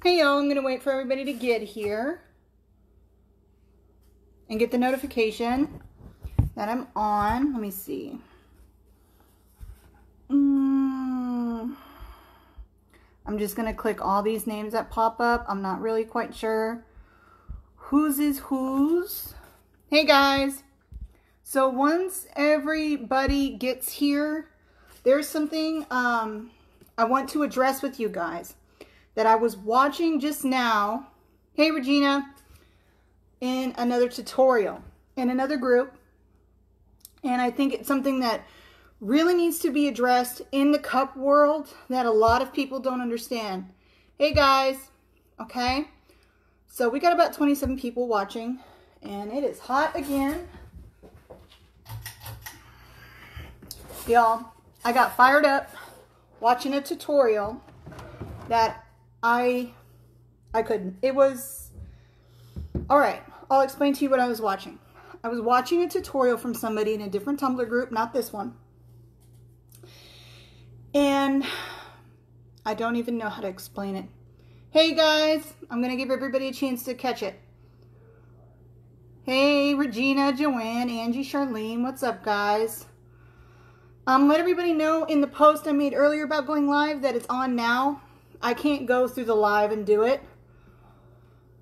Hey y'all, I'm going to wait for everybody to get here and get the notification that I'm on. Let me see. Mm, I'm just going to click all these names that pop up. I'm not really quite sure whose is whose. Hey guys. So once everybody gets here, there's something um, I want to address with you guys that I was watching just now. Hey, Regina, in another tutorial in another group. And I think it's something that really needs to be addressed in the cup world that a lot of people don't understand. Hey, guys. Okay. So we got about 27 people watching and it is hot again. Y'all, I got fired up watching a tutorial that I I couldn't. It was all right. I'll explain to you what I was watching. I was watching a tutorial from somebody in a different tumbler group, not this one. And I don't even know how to explain it. Hey guys, I'm going to give everybody a chance to catch it. Hey, Regina, Joanne, Angie, Charlene, what's up, guys? Um, let everybody know in the post I made earlier about going live that it's on now. I can't go through the live and do it.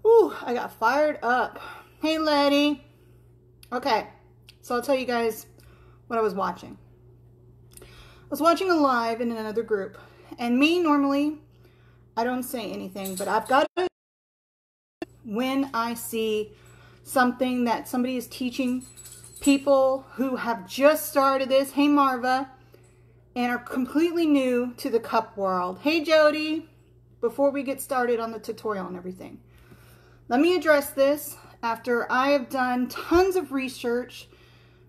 Ooh, I got fired up. Hey, Letty. Okay, so I'll tell you guys what I was watching. I was watching a live in another group, and me normally, I don't say anything, but I've got to, when I see something that somebody is teaching people who have just started this, hey Marva, and are completely new to the cup world. Hey Jody, before we get started on the tutorial and everything, let me address this after I have done tons of research,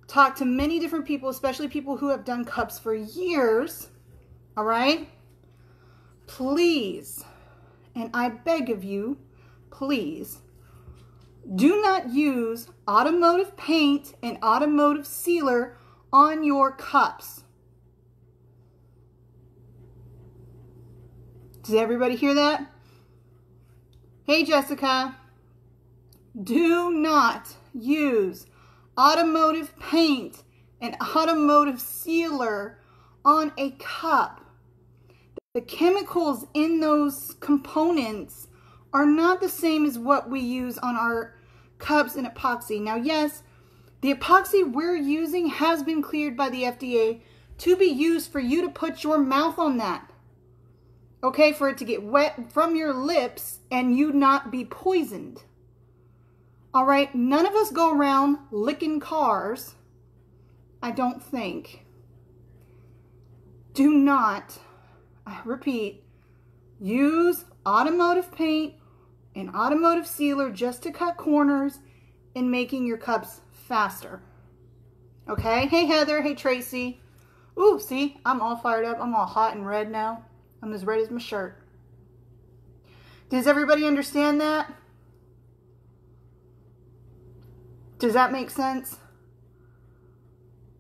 talked to many different people, especially people who have done cups for years, all right? Please, and I beg of you, please, do not use automotive paint and automotive sealer on your cups. Does everybody hear that? Hey, Jessica. Do not use automotive paint and automotive sealer on a cup. The chemicals in those components are not the same as what we use on our cups and epoxy. Now, yes, the epoxy we're using has been cleared by the FDA to be used for you to put your mouth on that. Okay, for it to get wet from your lips and you not be poisoned. All right, none of us go around licking cars. I don't think. Do not, I repeat, use automotive paint and automotive sealer just to cut corners in making your cups faster. Okay? Hey, Heather. Hey, Tracy. Ooh, see? I'm all fired up. I'm all hot and red now. I'm as red as my shirt. Does everybody understand that? Does that make sense?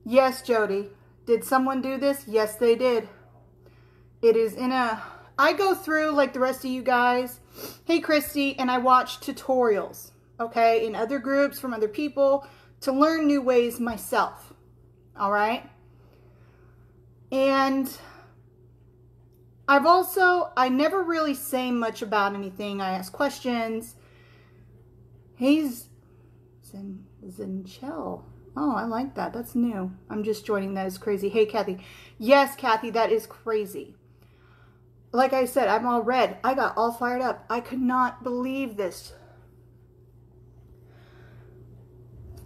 Yes, Jody. Did someone do this? Yes, they did. It is in a... I go through, like the rest of you guys, hey, Christy, and I watch tutorials, okay, in other groups from other people to learn new ways myself, all right? And I've also, I never really say much about anything. I ask questions. He's, Zinchel. Oh, I like that. That's new. I'm just joining. That is crazy. Hey, Kathy. Yes, Kathy, that is crazy. Like I said, I'm all red. I got all fired up. I could not believe this.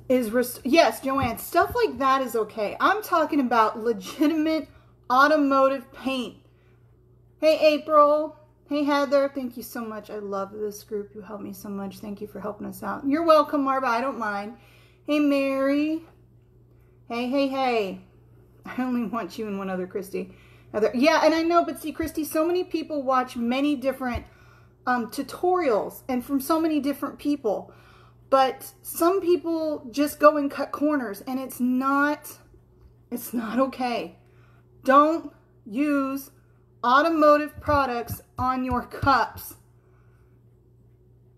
Is yes, Joanne, stuff like that is okay. I'm talking about legitimate automotive paint. Hey, April. Hey, Heather. Thank you so much. I love this group. You helped me so much. Thank you for helping us out. You're welcome, Marva. I don't mind. Hey, Mary. Hey, hey, hey. I only want you and one other, Christy. Heather. Yeah, and I know, but see, Christy, so many people watch many different um, tutorials and from so many different people. But some people just go and cut corners, and it's not, it's not okay. Don't use automotive products on your cups.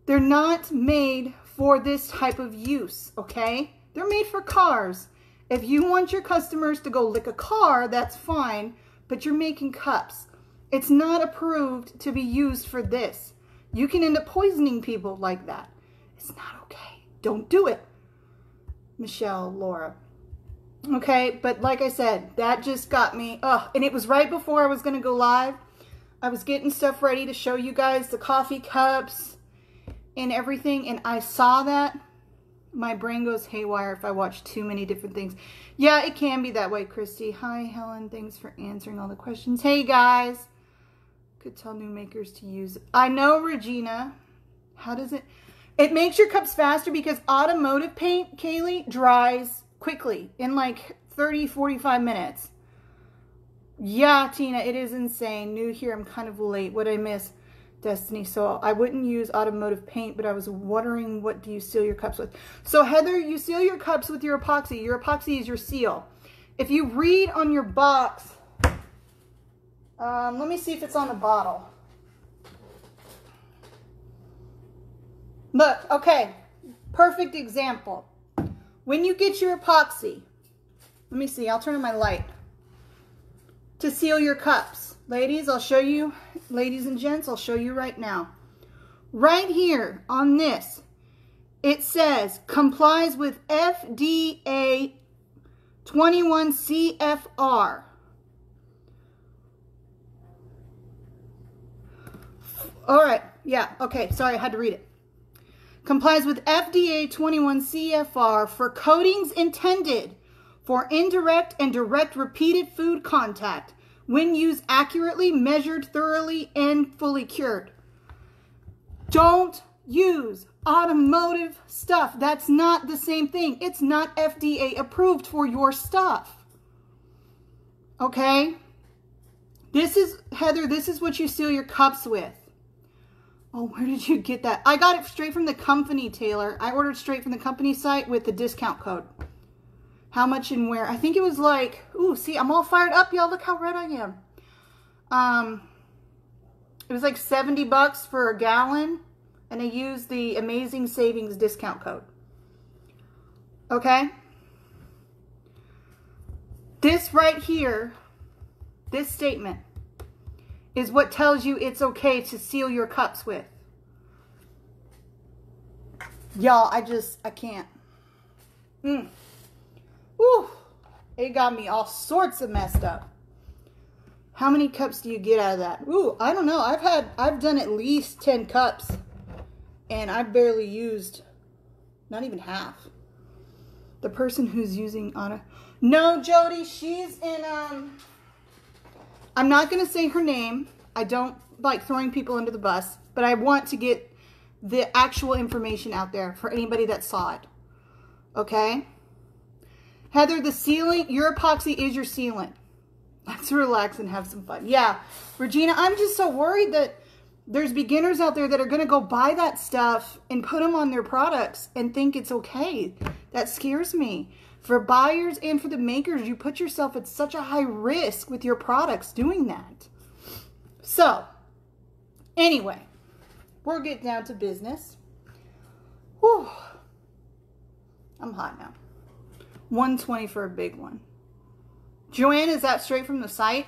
They're not made for this type of use, okay? They're made for cars. If you want your customers to go lick a car, that's fine, but you're making cups. It's not approved to be used for this. You can end up poisoning people like that. It's not okay. Don't do it. Michelle, Laura. Okay, but like I said, that just got me, oh, and it was right before I was going to go live. I was getting stuff ready to show you guys the coffee cups and everything, and I saw that. My brain goes haywire if I watch too many different things. Yeah, it can be that way, Christy. Hi, Helen. Thanks for answering all the questions. Hey, guys. Could tell new makers to use. I know, Regina. How does it... It makes your cups faster because automotive paint, Kaylee, dries quickly in like 30, 45 minutes. Yeah, Tina, it is insane. New here, I'm kind of late. What I miss? Destiny. So I wouldn't use automotive paint, but I was wondering what do you seal your cups with? So Heather, you seal your cups with your epoxy. Your epoxy is your seal. If you read on your box, um, let me see if it's on the bottle. Look, okay, perfect example. When you get your epoxy, let me see, I'll turn on my light, to seal your cups. Ladies, I'll show you, ladies and gents, I'll show you right now. Right here on this, it says complies with FDA 21 CFR. All right, yeah, okay, sorry, I had to read it complies with FDA 21 CFR for coatings intended for indirect and direct repeated food contact when used accurately, measured thoroughly, and fully cured. Don't use automotive stuff. That's not the same thing. It's not FDA approved for your stuff. Okay? This is, Heather, this is what you seal your cups with. Oh, where did you get that? I got it straight from the company, Taylor. I ordered straight from the company site with the discount code. How much and where? I think it was like, ooh, see, I'm all fired up, y'all. Look how red I am. Um, it was like 70 bucks for a gallon, and I used the Amazing Savings discount code. Okay? This right here, this statement, is what tells you it's okay to seal your cups with. Y'all, I just, I can't. Mm. Woo. It got me all sorts of messed up. How many cups do you get out of that? Ooh, I don't know. I've had, I've done at least 10 cups. And I've barely used, not even half. The person who's using auto. No, Jody, she's in, um, I'm not going to say her name. I don't like throwing people under the bus, but I want to get the actual information out there for anybody that saw it. Okay? Heather, the sealing, your epoxy is your sealant. Let's relax and have some fun. Yeah, Regina, I'm just so worried that there's beginners out there that are going to go buy that stuff and put them on their products and think it's okay. That scares me. For buyers and for the makers, you put yourself at such a high risk with your products doing that. So, anyway, we're getting down to business. Whew. I'm hot now. 120 for a big one. Joanne, is that straight from the site?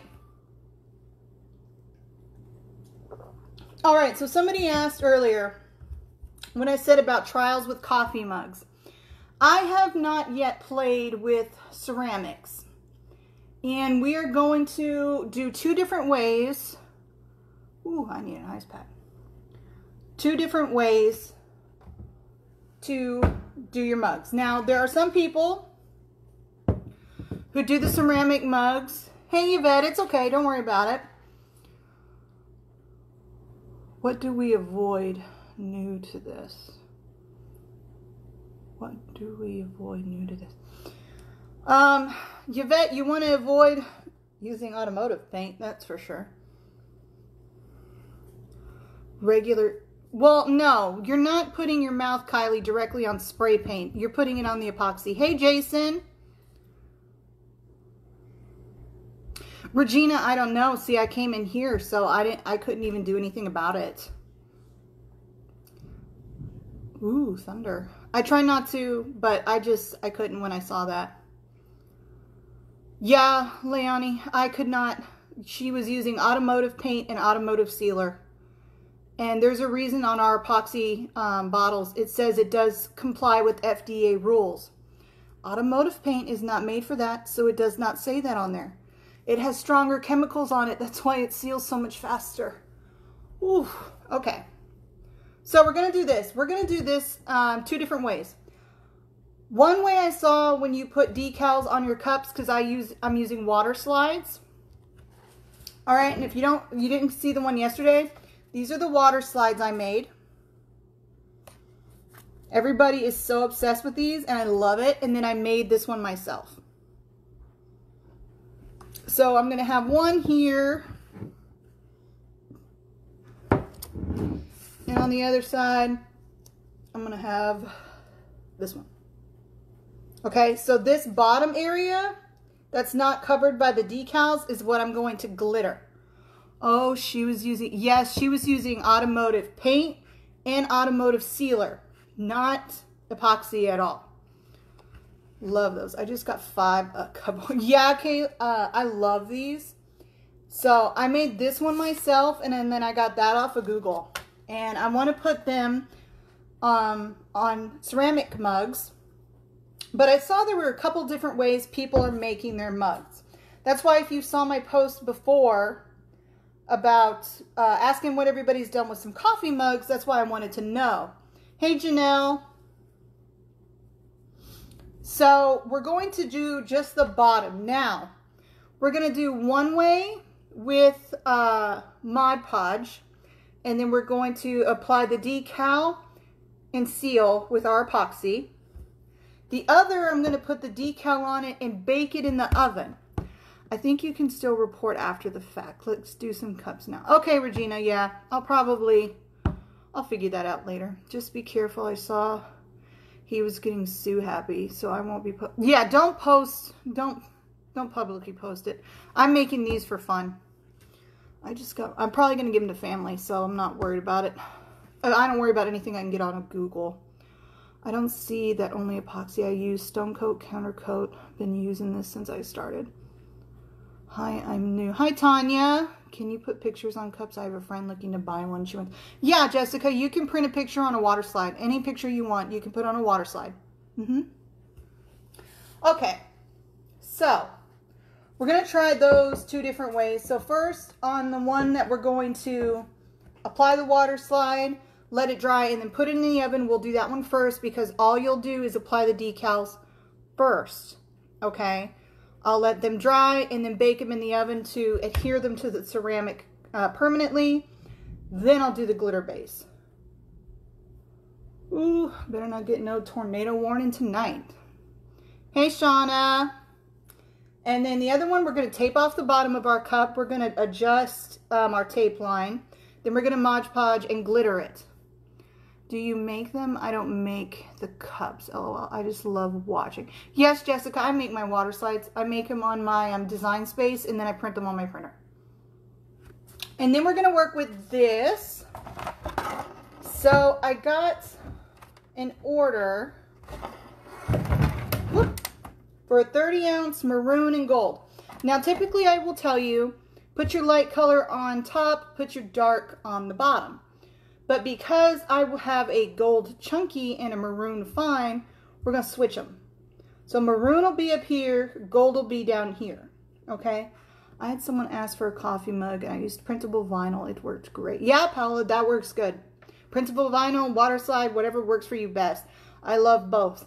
All right, so somebody asked earlier when I said about trials with coffee mugs. I have not yet played with ceramics. And we are going to do two different ways. Ooh, I need an ice pack. Two different ways to do your mugs. Now, there are some people who do the ceramic mugs. Hey, Yvette, it's okay. Don't worry about it. What do we avoid new to this? What do we avoid new to this? Um, Yvette, you want to avoid using automotive paint, that's for sure. Regular, well, no, you're not putting your mouth, Kylie, directly on spray paint. You're putting it on the epoxy. Hey, Jason. Regina, I don't know. See, I came in here, so I didn't. I couldn't even do anything about it. Ooh, thunder. I try not to, but I just, I couldn't when I saw that. Yeah, Leonie, I could not. She was using automotive paint and automotive sealer. And there's a reason on our epoxy um, bottles, it says it does comply with FDA rules. Automotive paint is not made for that, so it does not say that on there. It has stronger chemicals on it. That's why it seals so much faster. Ooh, okay. So we're going to do this. We're going to do this um, two different ways. One way I saw when you put decals on your cups, because I use I'm using water slides. All right, and if you don't, you didn't see the one yesterday, these are the water slides I made. Everybody is so obsessed with these and I love it. And then I made this one myself. So I'm going to have one here. And on the other side, I'm going to have this one. Okay, so this bottom area that's not covered by the decals is what I'm going to glitter. Oh, she was using, yes, she was using automotive paint and automotive sealer, not epoxy at all. Love those. I just got five a couple. Yeah, okay, uh, I love these. So I made this one myself and then, then I got that off of Google. And I want to put them um, on ceramic mugs. But I saw there were a couple different ways people are making their mugs. That's why if you saw my post before about uh, asking what everybody's done with some coffee mugs. That's why I wanted to know. Hey, Janelle. So we're going to do just the bottom. Now, we're going to do one way with uh, Mod Podge, and then we're going to apply the decal and seal with our epoxy. The other, I'm going to put the decal on it and bake it in the oven. I think you can still report after the fact. Let's do some cups now. Okay, Regina, yeah, I'll probably, I'll figure that out later. Just be careful. I saw he was getting Sue happy, so I won't be, yeah, don't post, don't, don't publicly post it. I'm making these for fun. I just got, I'm probably going to give them to family, so I'm not worried about it. Uh, I don't worry about anything I can get on Google. I don't see that only epoxy I use. Stone Coat, Counter Coat. Been using this since I started. Hi, I'm new. Hi, Tanya. Can you put pictures on cups? I have a friend looking to buy one. She went, yeah, Jessica, you can print a picture on a water slide. Any picture you want, you can put on a water slide. Mm-hmm. Okay, so we're going to try those two different ways. So first, on the one that we're going to apply the water slide, let it dry, and then put it in the oven. We'll do that one first because all you'll do is apply the decals first, okay? I'll let them dry and then bake them in the oven to adhere them to the ceramic uh, permanently. Then I'll do the glitter base. Ooh, better not get no tornado warning tonight. Hey, Shauna. And then the other one, we're going to tape off the bottom of our cup. We're going to adjust um, our tape line. Then we're going to Mod Podge and glitter it. Do you make them? I don't make the cups. LOL. I just love watching. Yes, Jessica, I make my water slides. I make them on my um, design space and then I print them on my printer. And then we're going to work with this. So I got an order for a 30 ounce maroon and gold. Now typically I will tell you, put your light color on top, put your dark on the bottom. But because I will have a gold chunky and a maroon fine, we're to switch them. So maroon will be up here, gold will be down here, okay? I had someone ask for a coffee mug and I used printable vinyl. It worked great. Yeah, Paula, that works good. Printable vinyl, water slide, whatever works for you best. I love both.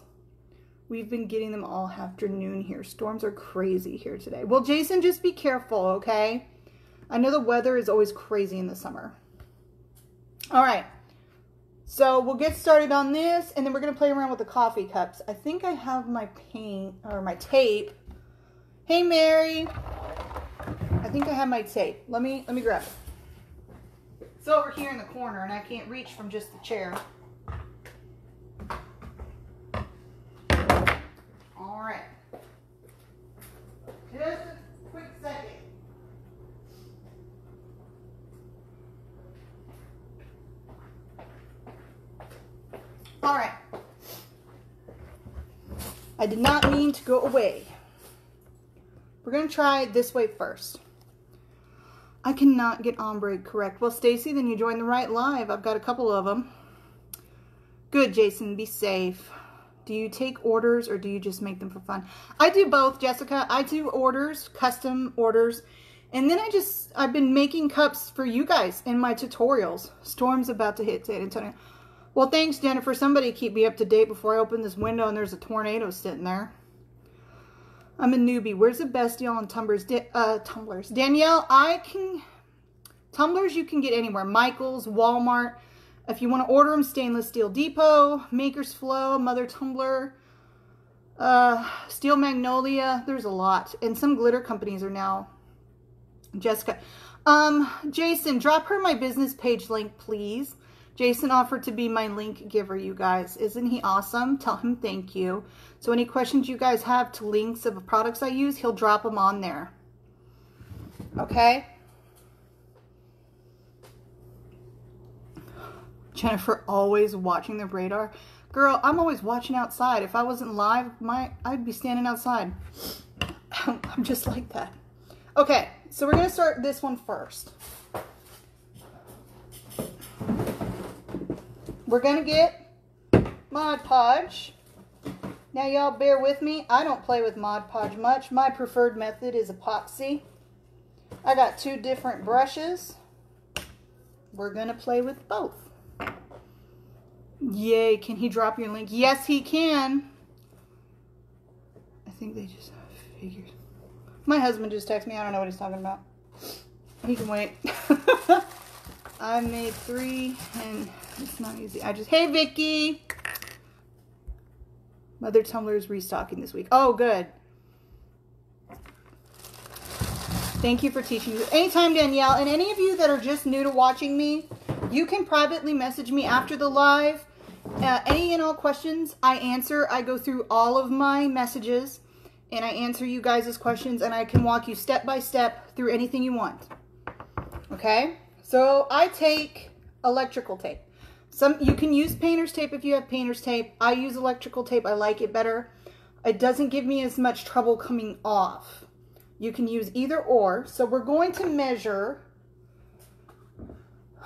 We've been getting them all afternoon here. Storms are crazy here today. Well, Jason, just be careful, okay? I know the weather is always crazy in the summer. All right. So we'll get started on this and then we're going to play around with the coffee cups. I think I have my paint or my tape. Hey, Mary. I think I have my tape. Let me, let me grab it. It's over here in the corner and I can't reach from just the chair. All right. Just a quick second. All right. I did not mean to go away. We're going to try this way first. I cannot get ombre correct. Well, Stacy, then you joined the right live. I've got a couple of them. Good, Jason. Be safe. Do you take orders or do you just make them for fun? I do both, Jessica. I do orders, custom orders. And then I just, I've been making cups for you guys in my tutorials. Storm's about to hit San Antonio. Well, thanks, Jennifer. Somebody keep me up to date before I open this window and there's a tornado sitting there. I'm a newbie. Where's the best deal on tumblers? uh, tumblers. Danielle, I can... Tumblers you can get anywhere. Michael's, Walmart. If you want to order them, Stainless Steel Depot, Maker's Flow, Mother Tumbler, uh, Steel Magnolia. There's a lot. And some glitter companies are now. Jessica. Um, Jason, drop her my business page link, please. Jason offered to be my link giver, you guys. Isn't he awesome? Tell him thank you. So any questions you guys have to links of products I use, he'll drop them on there. Okay? Jennifer always watching the radar. Girl, I'm always watching outside. If I wasn't live, my I'd be standing outside. I'm just like that. Okay, so we're to start this one first. We're to get Mod Podge. Now, y'all bear with me. I don't play with Mod Podge much. My preferred method is epoxy. I got two different brushes. We're to play with both. Yay, can he drop your link? Yes, he can. I think they just figured. My husband just texted me. I don't know what he's talking about. He can wait. I made three and it's not easy. I just, hey, Vicky. Mother Tumbler is restocking this week. Oh, good. Thank you for teaching me. Anytime, Danielle. And any of you that are just new to watching me, you can privately message me after the live. Uh, any and all questions I answer. I go through all of my messages and I answer you guys' questions and I can walk you step by step through anything you want. Okay? So I take electrical tape. Some You can use painter's tape if you have painter's tape. I use electrical tape. I like it better. It doesn't give me as much trouble coming off. You can use either or. So we're going to measure...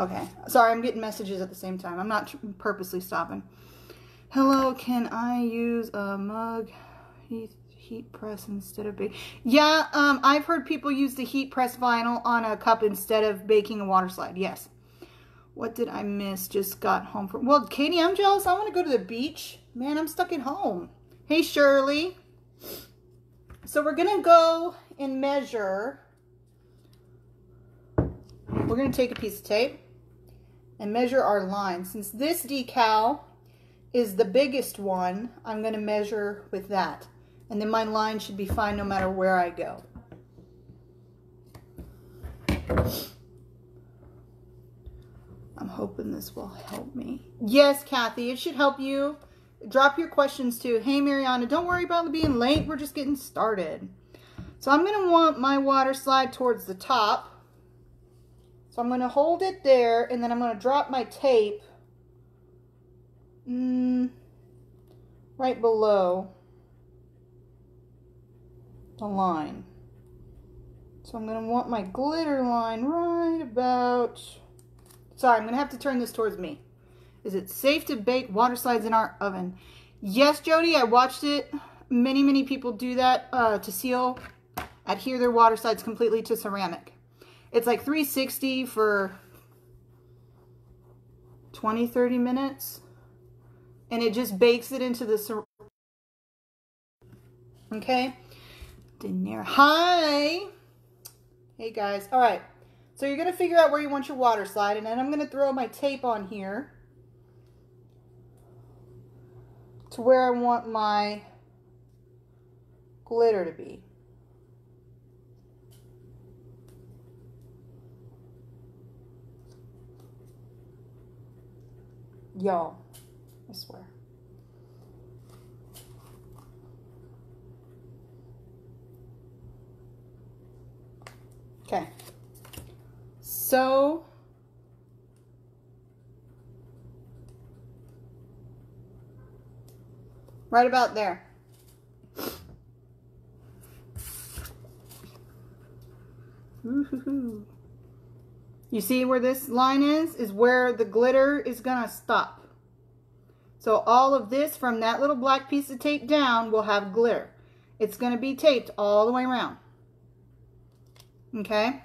Okay. Sorry, I'm getting messages at the same time. I'm not purposely stopping. Hello, can I use a mug? Heat, heat press instead of bake. Yeah, um, I've heard people use the heat press vinyl on a cup instead of baking a water slide. Yes. What did I miss? Just got home from... Well, Katie, I'm jealous. I want to go to the beach. Man, I'm stuck at home. Hey, Shirley. So we're going to go and measure... We're going to take a piece of tape and measure our line. Since this decal is the biggest one, I'm going to measure with that. And then my line should be fine no matter where I go. I'm hoping this will help me. Yes, Kathy, it should help you. Drop your questions too. Hey, Mariana, don't worry about being late. We're just getting started. So I'm going to want my water slide towards the top. So I'm going to hold it there, and then I'm going to drop my tape mm, right below the line. So I'm going to want my glitter line right about... Sorry, I'm going to have to turn this towards me. Is it safe to bake water slides in our oven? Yes, Jody, I watched it. Many, many people do that uh, to seal, adhere their water slides completely to ceramic. It's like 360 for 20, 30 minutes. And it just bakes it into the okay? Daenerys. hi! Hey guys. All right. So you're gonna figure out where you want your water slide and then I'm gonna throw my tape on here to where I want my glitter to be Y'all, I swear. Okay. So right about there. You see where this line is? Is where the glitter is going to stop. So all of this from that little black piece of tape down will have glitter. It's going to be taped all the way around. Okay?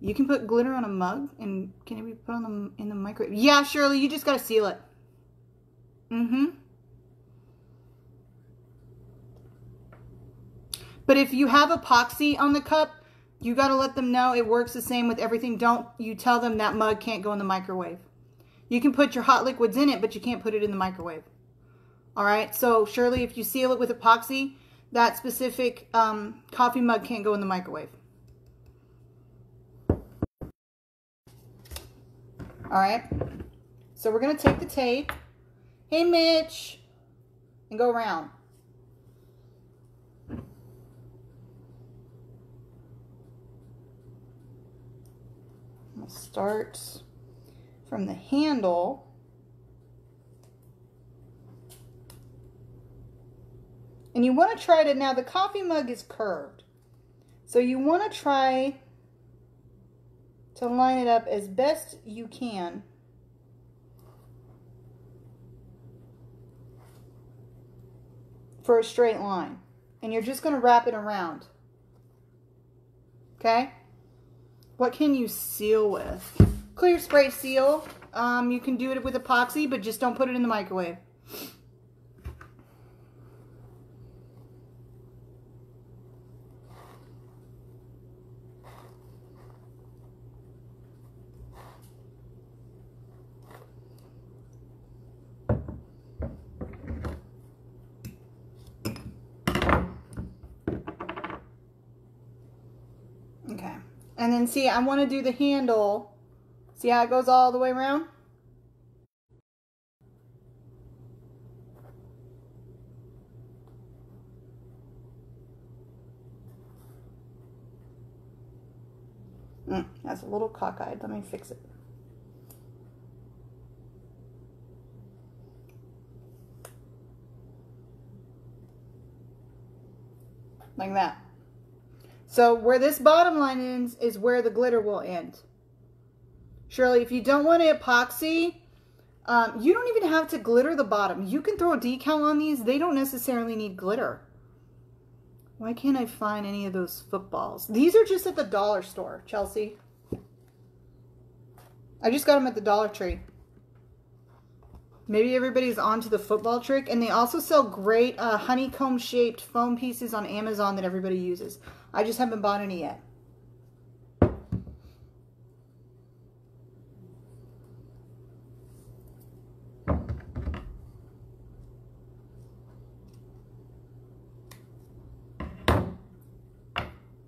You can put glitter on a mug and can it be put on the, in the microwave? Yeah, Shirley, you just got to seal it. Mm-hmm. But if you have epoxy on the cup, you got to let them know it works the same with everything. Don't you tell them that mug can't go in the microwave. You can put your hot liquids in it, but you can't put it in the microwave. All right. So surely if you seal it with epoxy, that specific um, coffee mug can't go in the microwave. All right. So we're going to take the tape. Hey, Mitch. And go around. We'll start from the handle. And you want to try to, now the coffee mug is curved. So you want to try to line it up as best you can. For a straight line. And you're just going to wrap it around. Okay? What can you seal with? Clear spray seal. Um, you can do it with epoxy, but just don't put it in the microwave. And then see, I want to do the handle. See how it goes all the way around? Mm, that's a little cockeyed. Let me fix it. Like that. So where this bottom line ends is where the glitter will end. Shirley, if you don't want to epoxy, um, you don't even have to glitter the bottom. You can throw a decal on these. They don't necessarily need glitter. Why can't I find any of those footballs? These are just at the dollar store, Chelsea. I just got them at the Dollar Tree. Maybe everybody's onto the football trick. And they also sell great uh, honeycomb-shaped foam pieces on Amazon that everybody uses. I just haven't bought any yet.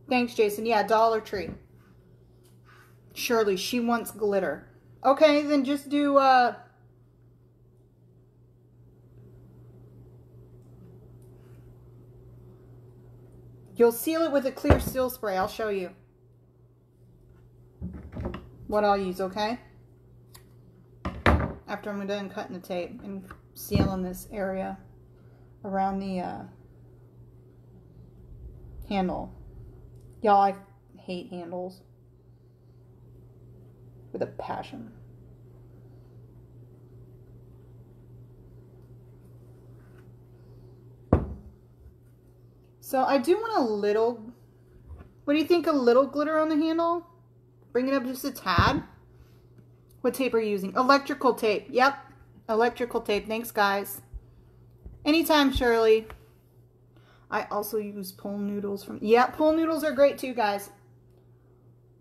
Thanks, Jason. Yeah, Dollar Tree. Shirley, she wants glitter. Okay, then just do, uh, You'll seal it with a clear seal spray. I'll show you what I'll use, okay? After I'm done cutting the tape and sealing this area around the uh, handle. Y'all, I hate handles with a passion. So I do want a little, what do you think, a little glitter on the handle? Bring it up just a tad. What tape are you using? Electrical tape. Yep, electrical tape. Thanks, guys. Anytime, Shirley. I also use pool noodles from, yeah, pool noodles are great too, guys.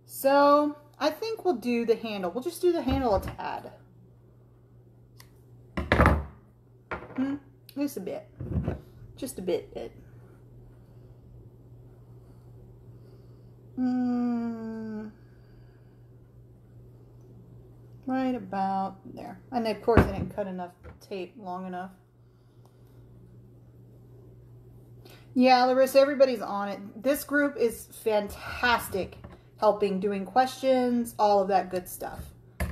So I think we'll do the handle. We'll just do the handle a tad. Hmm, just a bit. Just a bit, bit. Mm, right about there. And of course I didn't cut enough tape long enough. Yeah, Larissa, everybody's on it. This group is fantastic helping, doing questions, all of that good stuff.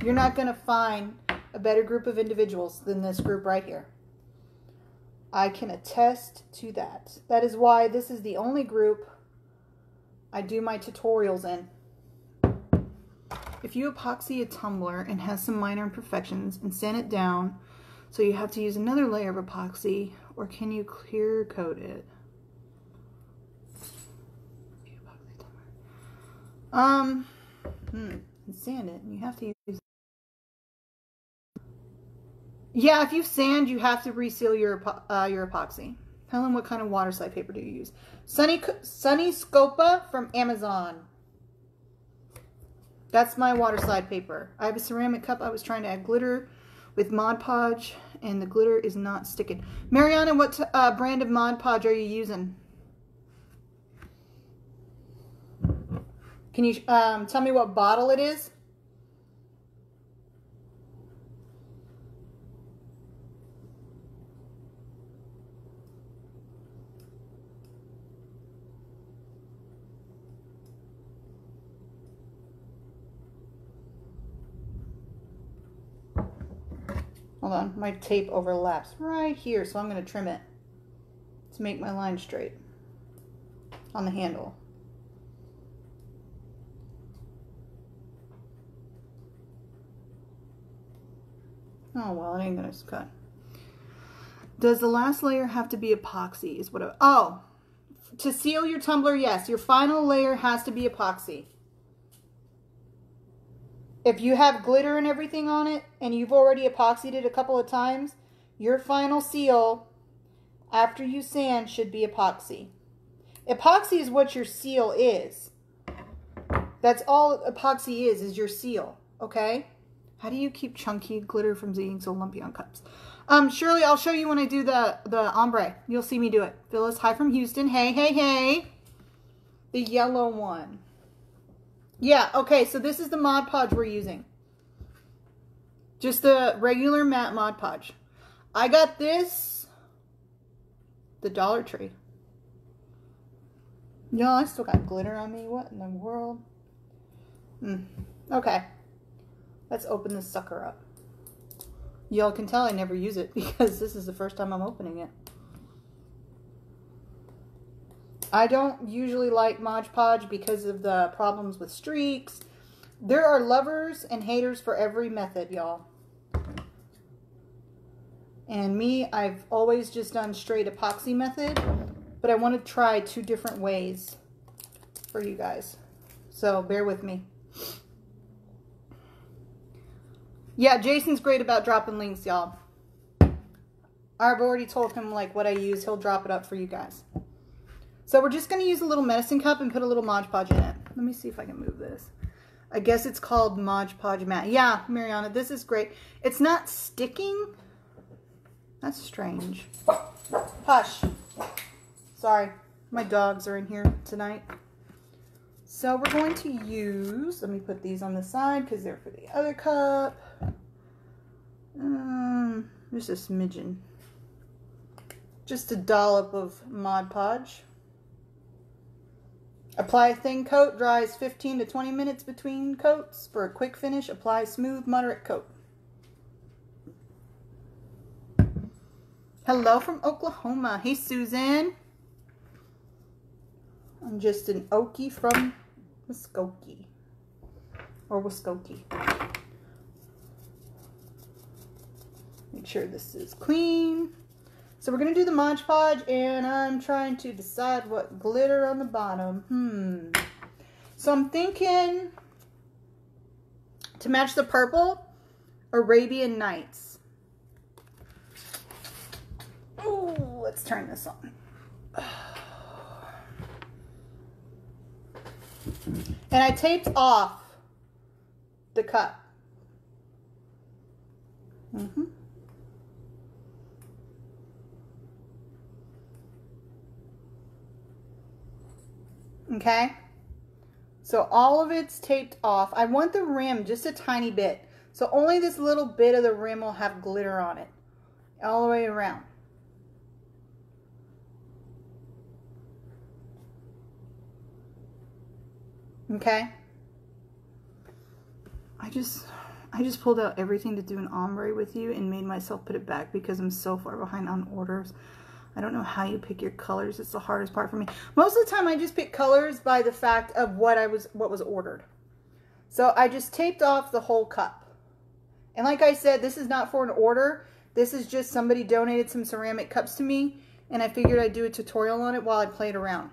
You're not going to find a better group of individuals than this group right here. I can attest to that. That is why this is the only group I do my tutorials in. If you epoxy a tumbler and has some minor imperfections and sand it down, so you have to use another layer of epoxy, or can you clear coat it? Um, hmm, sand it, and you have to use yeah, if you sand, you have to reseal your uh, your epoxy. Helen, what kind of water slide paper do you use? Sunny Sunnyscopa from Amazon. That's my water slide paper. I have a ceramic cup. I was trying to add glitter with Mod Podge, and the glitter is not sticking. Mariana, what uh, brand of Mod Podge are you using? Can you um, tell me what bottle it is? Hold on, my tape overlaps right here, so I'm going to trim it to make my line straight on the handle. Oh, well, it ain't going to cut. Does the last layer have to be epoxy? Is what I, oh, to seal your tumbler, yes. Your final layer has to be epoxy if you have glitter and everything on it and you've already epoxied it a couple of times, your final seal after you sand should be epoxy. Epoxy is what your seal is. That's all epoxy is, is your seal, okay? How do you keep chunky glitter from being so lumpy on cups? Um, Shirley, I'll show you when I do the, the ombre. You'll see me do it. Phyllis, hi from Houston. Hey, hey, hey. The yellow one. Yeah, okay, so this is the Mod Podge we're using. Just the regular matte Mod Podge. I got this, the Dollar Tree. No, I still got glitter on me. What in the world? Hmm. Okay. Let's open this sucker up. Y'all can tell I never use it because this is the first time I'm opening it. I don't usually like Mod Podge because of the problems with streaks. There are lovers and haters for every method, y'all. And me, I've always just done straight epoxy method, but I want to try two different ways for you guys. So bear with me. Yeah, Jason's great about dropping links, y'all. I've already told him like what I use. He'll drop it up for you guys. So we're just going to use a little medicine cup and put a little Mod Podge in it. Let me see if I can move this. I guess it's called Mod Podge Matte. Yeah, Mariana, this is great. It's not sticking. That's strange. Hush. Sorry, my dogs are in here tonight. So we're going to use, let me put these on the side because they're for the other cup. Um, just a smidgen. Just a dollop of Mod Podge. Apply thin coat, dries 15 to 20 minutes between coats. For a quick finish, apply smooth, moderate coat. Hello from Oklahoma. Hey, Susan. I'm just an Okie from Muskogee. Or Muskogee. Make sure this is clean. So we're going to do the Mod Podge, and I'm trying to decide what glitter on the bottom. Hmm. So I'm thinking to match the purple, Arabian Nights. Oh, let's turn this on. And I taped off the cup. Mm-hmm. Okay. So all of it's taped off. I want the rim just a tiny bit. So only this little bit of the rim will have glitter on it. All the way around. Okay. I just I just pulled out everything to do an ombre with you and made myself put it back because I'm so far behind on orders. I don't know how you pick your colors. It's the hardest part for me. Most of the time I just pick colors by the fact of what I was what was ordered. So I just taped off the whole cup. And like I said, this is not for an order. This is just somebody donated some ceramic cups to me and I figured I'd do a tutorial on it while I played around.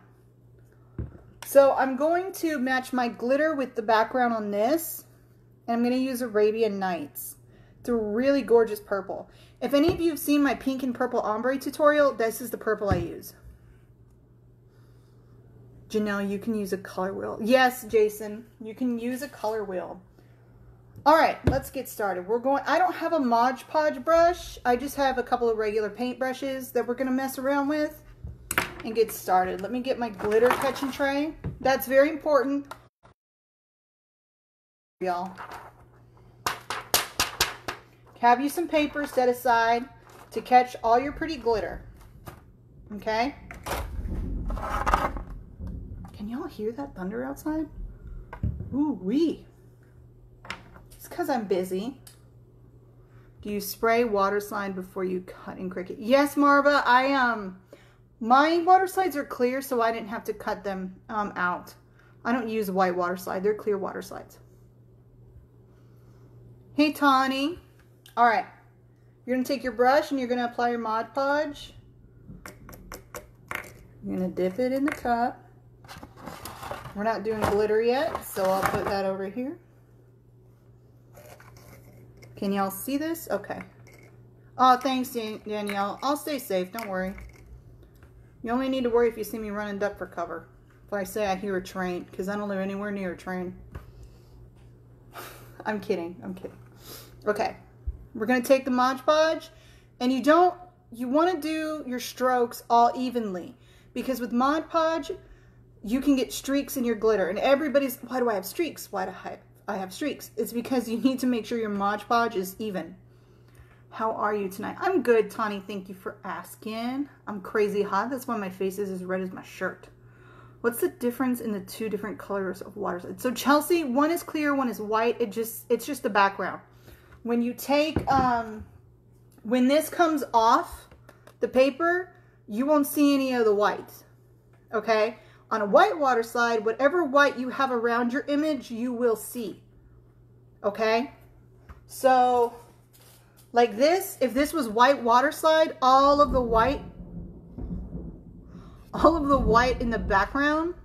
So I'm going to match my glitter with the background on this and I'm going to use Arabian Nights. It's a really gorgeous purple. If any of you have seen my pink and purple ombre tutorial, this is the purple I use. Janelle, you can use a color wheel. Yes, Jason, you can use a color wheel. All right, let's get started. We're going, I don't have a Mod Podge brush. I just have a couple of regular paint brushes that we're gonna mess around with and get started. Let me get my glitter catching tray. That's very important. Y'all. Have you some paper set aside to catch all your pretty glitter. Okay? Can y'all hear that thunder outside? Ooh wee. It's because I'm busy. Do you spray water slide before you cut in Cricut? Yes, Marva. I um, my water slides are clear, so I didn't have to cut them um, out. I don't use white water slide. They're clear water slides. Hey, Tawny. All right. You're to take your brush and you're to apply your Mod Podge. You're to dip it in the cup. We're not doing glitter yet, so I'll put that over here. Can y'all see this? Okay. Oh, thanks, Danielle. I'll stay safe. Don't worry. You only need to worry if you see me running duck for cover. If I say I hear a train, because I don't live anywhere near a train. I'm kidding. I'm kidding. Okay. We're going to take the Mod Podge, and you don't, you want to do your strokes all evenly. Because with Mod Podge, you can get streaks in your glitter. And everybody's, why do I have streaks? Why do I I have streaks. It's because you need to make sure your Mod Podge is even. How are you tonight? I'm good, Tawny. Thank you for asking. I'm crazy hot. That's why my face is as red as my shirt. What's the difference in the two different colors of water? So Chelsea, one is clear, one is white. It just it's just the background. When you take um when this comes off the paper, you won't see any of the white. Okay? On a white water slide, whatever white you have around your image, you will see. Okay? So, like this, if this was white water slide, all of the white, all of the white in the background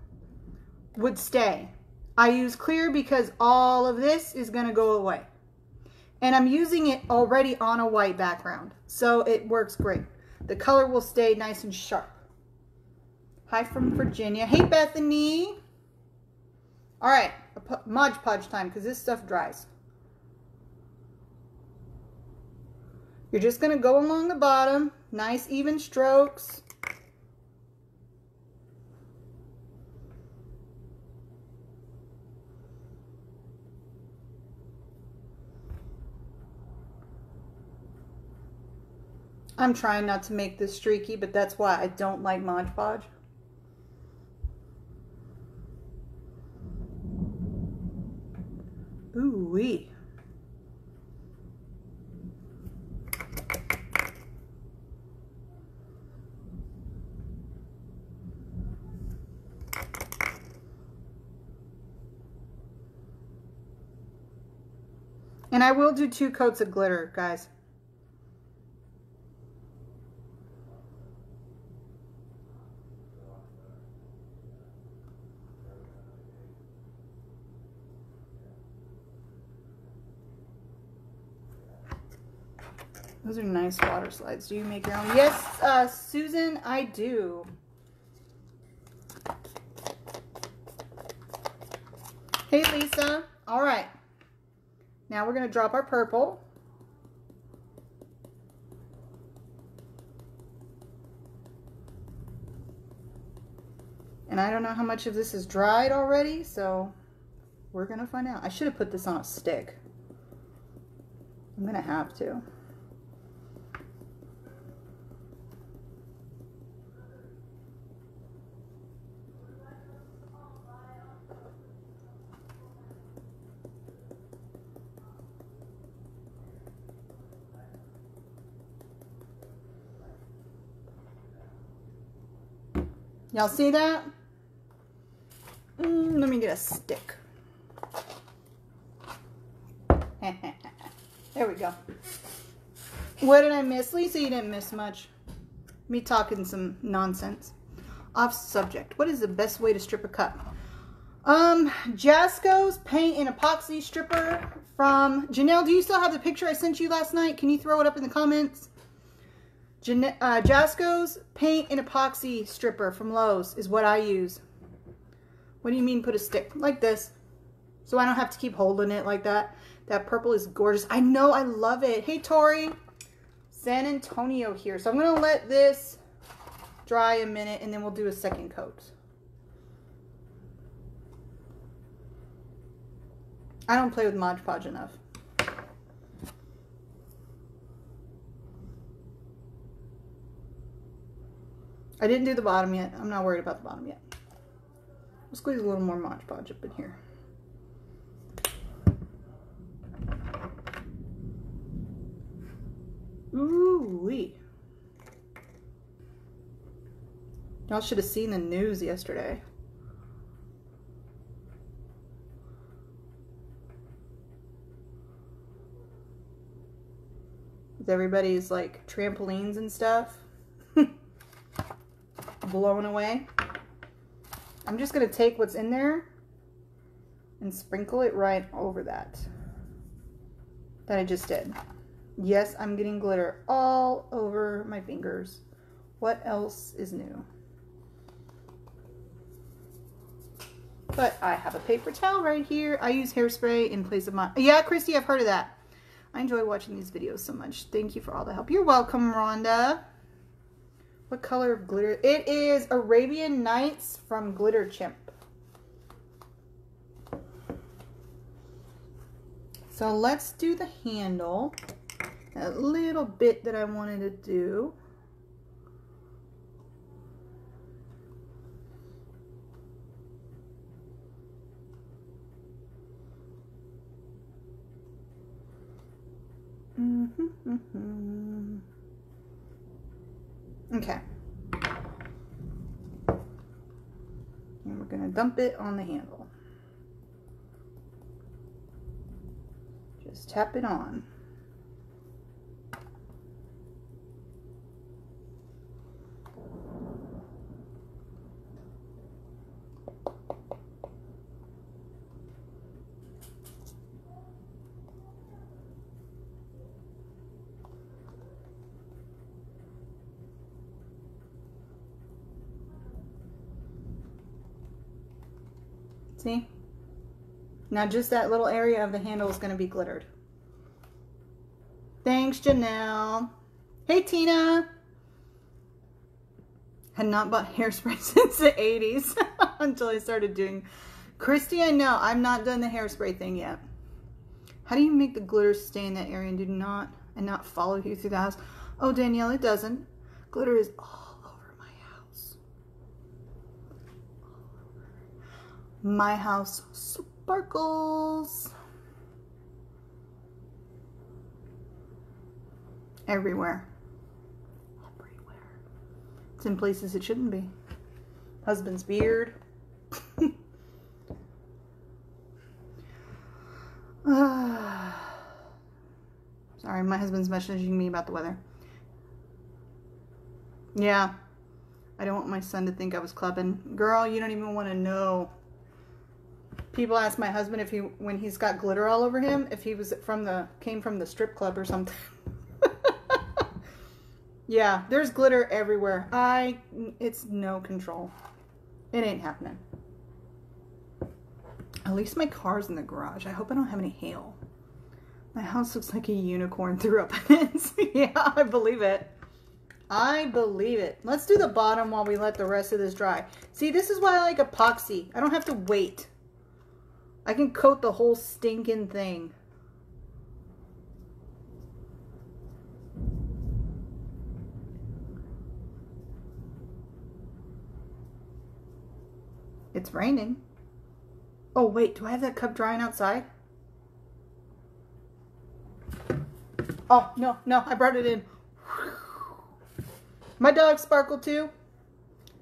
would stay. I use clear because all of this is going to go away. And I'm using it already on a white background. So it works great. The color will stay nice and sharp. Hi from Virginia. Hey, Bethany. All right, Mod Podge time because this stuff dries. You're just going to go along the bottom. Nice even strokes. I'm trying not to make this streaky, but that's why I don't like Mod Podge. Ooh wee. And I will do two coats of glitter, guys. Those are nice water slides. Do you make your own? Yes, uh, Susan, I do. Hey, Lisa. All right. Now we're going to drop our purple. And I don't know how much of this is dried already, so we're going to find out. I should have put this on a stick. I'm going to have to. Y'all see that? Mm, let me get a stick. there we go. What did I miss? Lisa, you didn't miss much. Me talking some nonsense. Off subject. What is the best way to strip a cup? Um, Jasco's paint and epoxy stripper from Janelle. Do you still have the picture I sent you last night? Can you throw it up in the comments? Jan uh, Jasco's paint and epoxy stripper from Lowe's is what I use. What do you mean put a stick? Like this. So I don't have to keep holding it like that. That purple is gorgeous. I know, I love it. Hey, Tori. San Antonio here. So I'm going to let this dry a minute and then we'll do a second coat. I don't play with Mod Podge enough. I didn't do the bottom yet. I'm not worried about the bottom yet. I'll squeeze a little more Mod Podge up in here. Ooh wee. Y'all should have seen the news yesterday. With everybody's like trampolines and stuff blown away. I'm just going to take what's in there and sprinkle it right over that that I just did. Yes, I'm getting glitter all over my fingers. What else is new? But I have a paper towel right here. I use hairspray in place of my... Yeah, Christy, I've heard of that. I enjoy watching these videos so much. Thank you for all the help. You're welcome, Rhonda. What color of glitter? It is Arabian Nights from Glitter Chimp. So let's do the handle. A little bit that I wanted to do. Mm -hmm, mm -hmm. Okay. And we're going to dump it on the handle. Just tap it on. See? Now just that little area of the handle is going to be glittered. Thanks, Janelle. Hey, Tina. Had not bought hairspray since the 80s until I started doing... Christy, I know. I've not done the hairspray thing yet. How do you make the glitter stay in that area and do not and not follow you through the house? Oh, Danielle, it doesn't. Glitter is all My house sparkles. Everywhere. Everywhere. It's in places it shouldn't be. Husband's beard. uh, sorry, my husband's messaging me about the weather. Yeah. I don't want my son to think I was clubbing. Girl, you don't even want to know people ask my husband if he when he's got glitter all over him if he was from the came from the strip club or something yeah there's glitter everywhere i it's no control it ain't happening at least my car's in the garage i hope i don't have any hail my house looks like a unicorn threw up yeah i believe it I believe it. Let's do the bottom while we let the rest of this dry. See, this is why I like epoxy. I don't have to wait. I can coat the whole stinking thing. It's raining. Oh, wait, do I have that cup drying outside? Oh, no, no, I brought it in. My dog Sparkle too.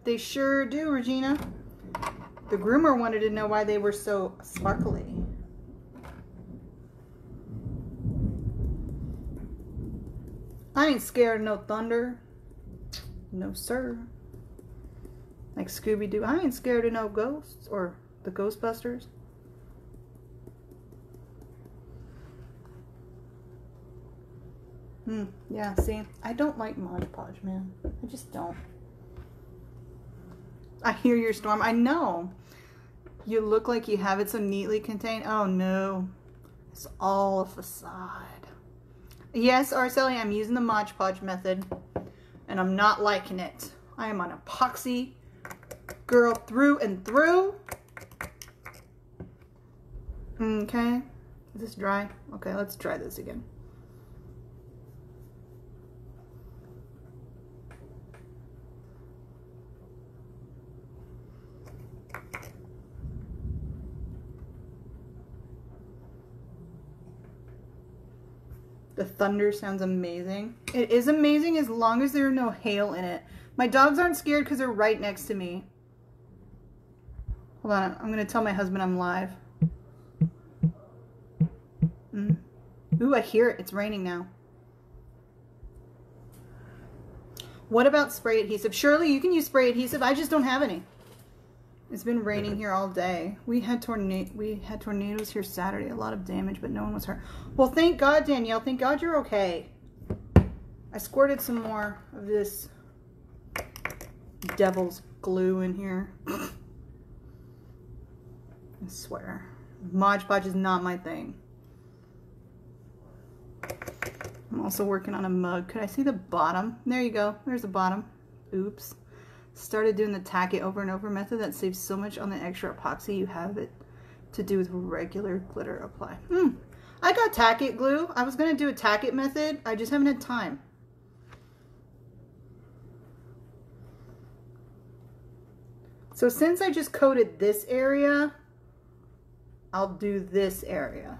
They sure do, Regina. The groomer wanted to know why they were so sparkly. I ain't scared of no thunder. No, sir. Like Scooby-Doo. I ain't scared of no ghosts or the Ghostbusters. Hmm, yeah, see, I don't like Mod Podge, man. I just don't. I hear your storm. I know. You look like you have it so neatly contained. Oh, no. It's all a facade. Yes, Araceli, I'm using the Mod Podge method, and I'm not liking it. I am an epoxy girl through and through. Okay. Is this dry? Okay, let's try this again. The thunder sounds amazing. It is amazing as long as there are no hail in it. My dogs aren't scared because they're right next to me. Hold on, I'm to tell my husband I'm live. Mm. Ooh, I hear it. It's raining now. What about spray adhesive? Surely you can use spray adhesive. I just don't have any. It's been raining here all day. We had tornado we had tornadoes here Saturday, a lot of damage, but no one was hurt. Well, thank God, Danielle. Thank God you're okay. I squirted some more of this devil's glue in here. I swear. Mod Podge is not my thing. I'm also working on a mug. Could I see the bottom? There you go. There's the bottom. Oops started doing the Tack-It over and over method that saves so much on the extra epoxy you have it to do with regular glitter apply. Hmm. I got Tack-It glue. I was going to do a Tack-It method. I just haven't had time. So since I just coated this area, I'll do this area.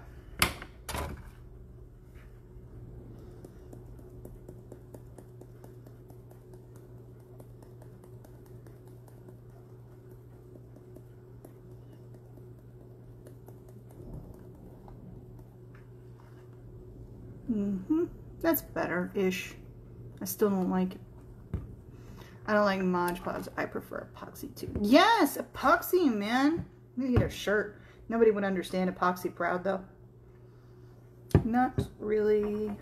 Mm-hmm. That's better-ish. I still don't like it. I don't like Mod Podge. I prefer epoxy too. Yes, epoxy, man. Let me get a shirt. Nobody would understand epoxy proud though. Not really.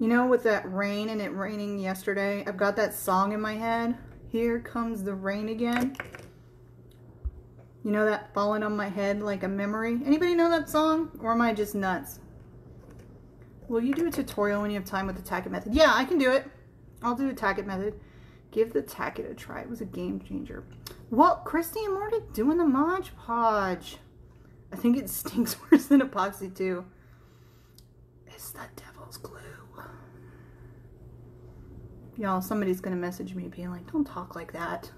You know, with that rain and it raining yesterday, I've got that song in my head. Here comes the rain again. You know that falling on my head like a memory? Anybody know that song? Or am I just nuts? Will you do a tutorial when you have time with the Tack-It method? Yeah, I can do it. I'll do a Tack-It method. Give the Tack-It a try. It was a game changer. Well, Christy, I'm already doing the Mod Podge. I think it stinks worse than epoxy too. It's the devil's glue. Y'all, somebody's to message me being like, don't talk like that.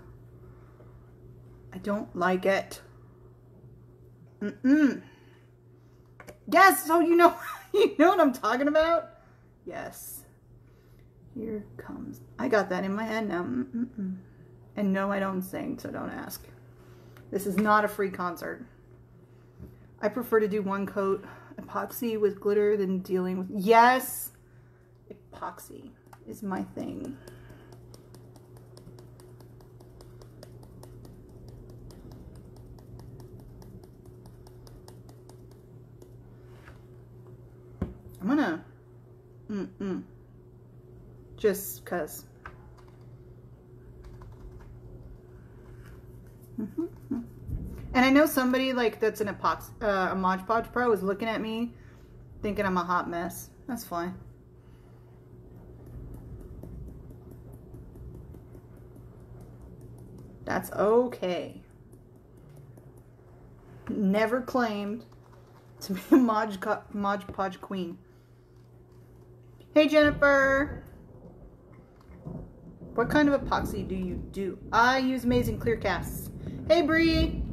I don't like it. Mm-mm. Yes, so you know, you know what I'm talking about? Yes. Here comes. I got that in my head now. Mm -mm. And no, I don't sing, so don't ask. This is not a free concert. I prefer to do one coat epoxy with glitter than dealing with... Yes! Epoxy is my thing. Gonna, mm-mm, just cause. Mm -hmm. And I know somebody like that's an epox uh, a Mod Podge Pro is looking at me thinking I'm a hot mess. That's fine. That's okay. Never claimed to be a Mod Podge queen. Hey Jennifer! What kind of epoxy do you do? I use Amazing Clear Casts. Hey Bree!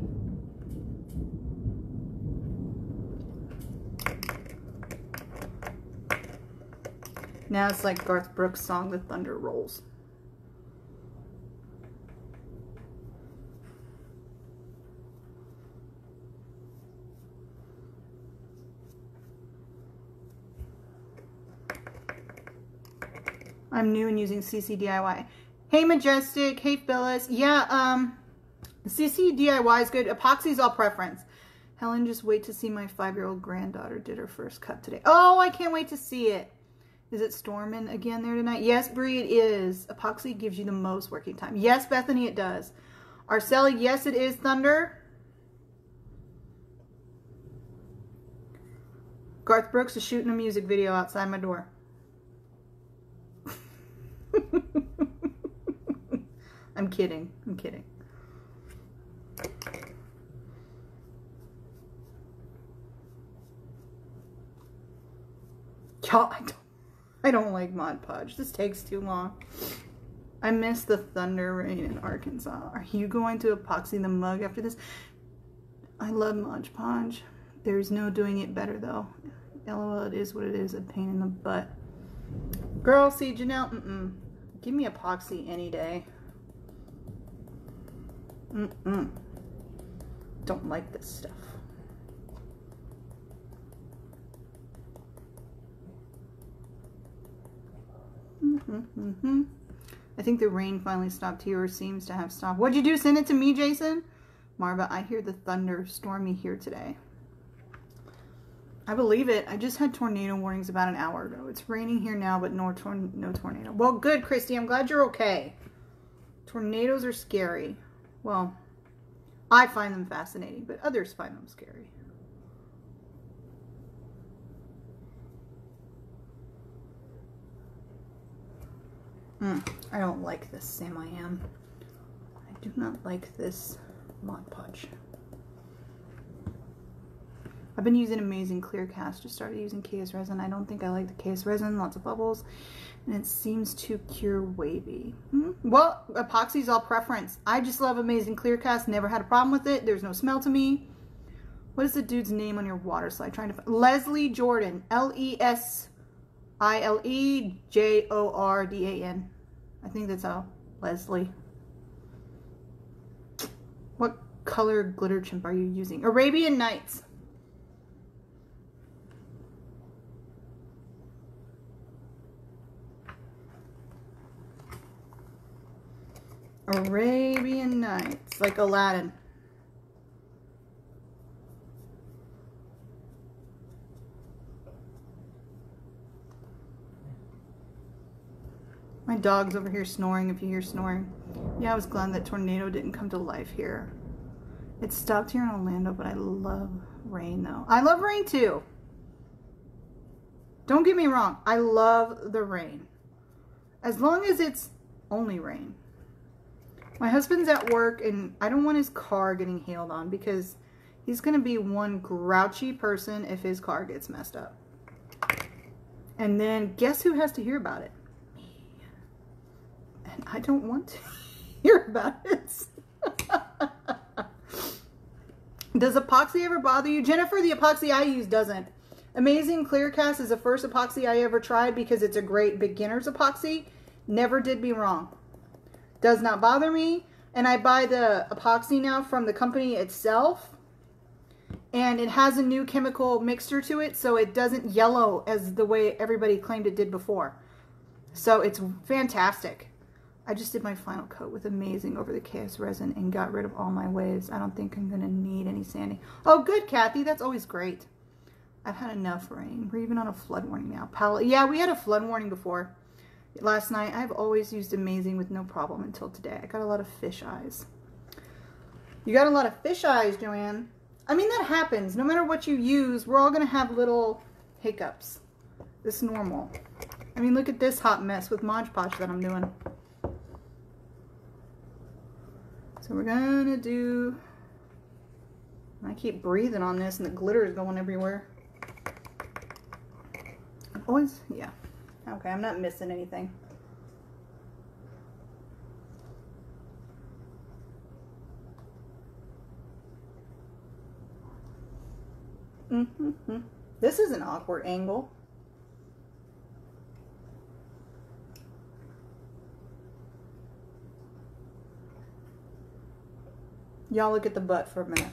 Now it's like Garth Brooks' song, The Thunder Rolls. I'm new and using CC DIY. Hey Majestic, hey Phyllis. Yeah, um, CC DIY is good. Epoxy's all preference. Helen, just wait to see my five-year-old granddaughter did her first cut today. Oh, I can't wait to see it. Is it storming again there tonight? Yes, Brie, it is. Epoxy gives you the most working time. Yes, Bethany, it does. Arceli, yes, it is Thunder. Garth Brooks is shooting a music video outside my door. I'm kidding. I'm kidding. Y'all, I don't, I don't like Mod Podge. This takes too long. I miss the thunder rain in Arkansas. Are you going to epoxy the mug after this? I love Mod Podge. There's no doing it better though. LOL, it is what it is. A pain in the butt. Girl, see, Janelle, mm-mm. Give me epoxy any day. Mm-mm. Don't like this stuff. Mm-hmm, mm-hmm. I think the rain finally stopped here or seems to have stopped. What'd you do? Send it to me, Jason? Marva, I hear the thunder stormy here today. I believe it. I just had tornado warnings about an hour ago. It's raining here now, but no, tor no tornado. Well, good, Christy. I'm glad you're okay. Tornadoes are scary. Well, I find them fascinating, but others find them scary. Mm, I don't like this Sam I am. I do not like this Mod Podge. I've been using Amazing Clear Cast. Just started using KS Resin. I don't think I like the KS Resin. Lots of bubbles. And it seems to cure wavy. Hmm? Well, epoxy's all preference. I just love Amazing Clear Cast. Never had a problem with it. There's no smell to me. What is the dude's name on your water slide? Trying to find Leslie Jordan. L-E-S-I-L-E-J-O-R-D-A-N. I think that's how. Leslie. What color glitter chimp are you using? Arabian Nights. Arabian Nights, like Aladdin. My dog's over here snoring if you hear snoring. Yeah, I was glad that tornado didn't come to life here. It stopped here in Orlando, but I love rain though. I love rain too. Don't get me wrong. I love the rain. As long as it's only rain. My husband's at work and I don't want his car getting hailed on because he's going to be one grouchy person if his car gets messed up. And then guess who has to hear about it? Me. And I don't want to hear about it. Does epoxy ever bother you? Jennifer, the epoxy I use doesn't. Amazing Clear Cast is the first epoxy I ever tried because it's a great beginner's epoxy. Never did me wrong does not bother me. And I buy the epoxy now from the company itself. And it has a new chemical mixture to it, so it doesn't yellow as the way everybody claimed it did before. So it's fantastic. I just did my final coat with Amazing over the KS resin and got rid of all my waves. I don't think I'm going to need any sanding. Oh, good, Kathy. That's always great. I've had enough rain. We're even on a flood warning now. Palette. Yeah, we had a flood warning before last night. I've always used Amazing with no problem until today. I got a lot of fish eyes. You got a lot of fish eyes, Joanne. I mean, that happens. No matter what you use, we're all going to have little hiccups. It's normal. I mean, look at this hot mess with Mod Podge that I'm doing. So we're going to do... I keep breathing on this and the glitter is going everywhere. Always, yeah. Okay, I'm not missing anything. Mm -hmm. This is an awkward angle. Y'all look at the butt for a minute.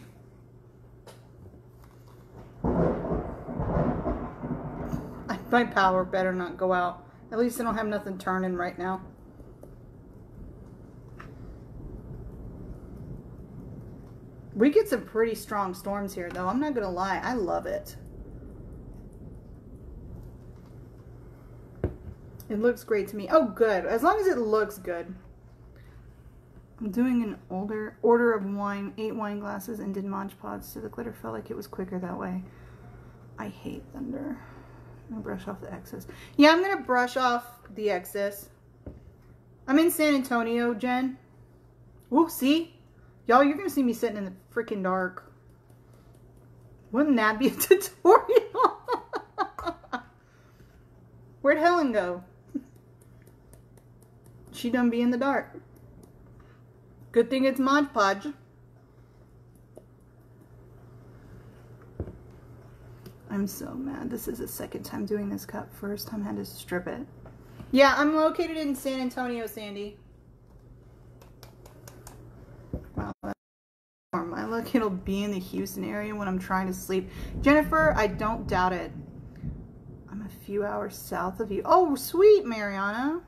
My power better not go out. At least I don't have nothing turning right now. We get some pretty strong storms here, though. I'm not going to lie. I love it. It looks great to me. Oh, good. As long as it looks good. I'm doing an older order of wine, eight wine glasses, and did Mod so the glitter felt like it was quicker that way. I hate thunder. I'm gonna brush off the excess. Yeah, I'm gonna brush off the excess. I'm in San Antonio, Jen. Ooh, see? Y'all, you're gonna see me sitting in the freaking dark. Wouldn't that be a tutorial? Where'd Helen go? She done be in the dark. Good thing it's Mod Podge. I'm so mad. This is the second time doing this cup. First time I had to strip it. Yeah, I'm located in San Antonio, Sandy. Wow, I look it'll be in the Houston area when I'm trying to sleep. Jennifer, I don't doubt it. I'm a few hours south of you. Oh, sweet, Mariana.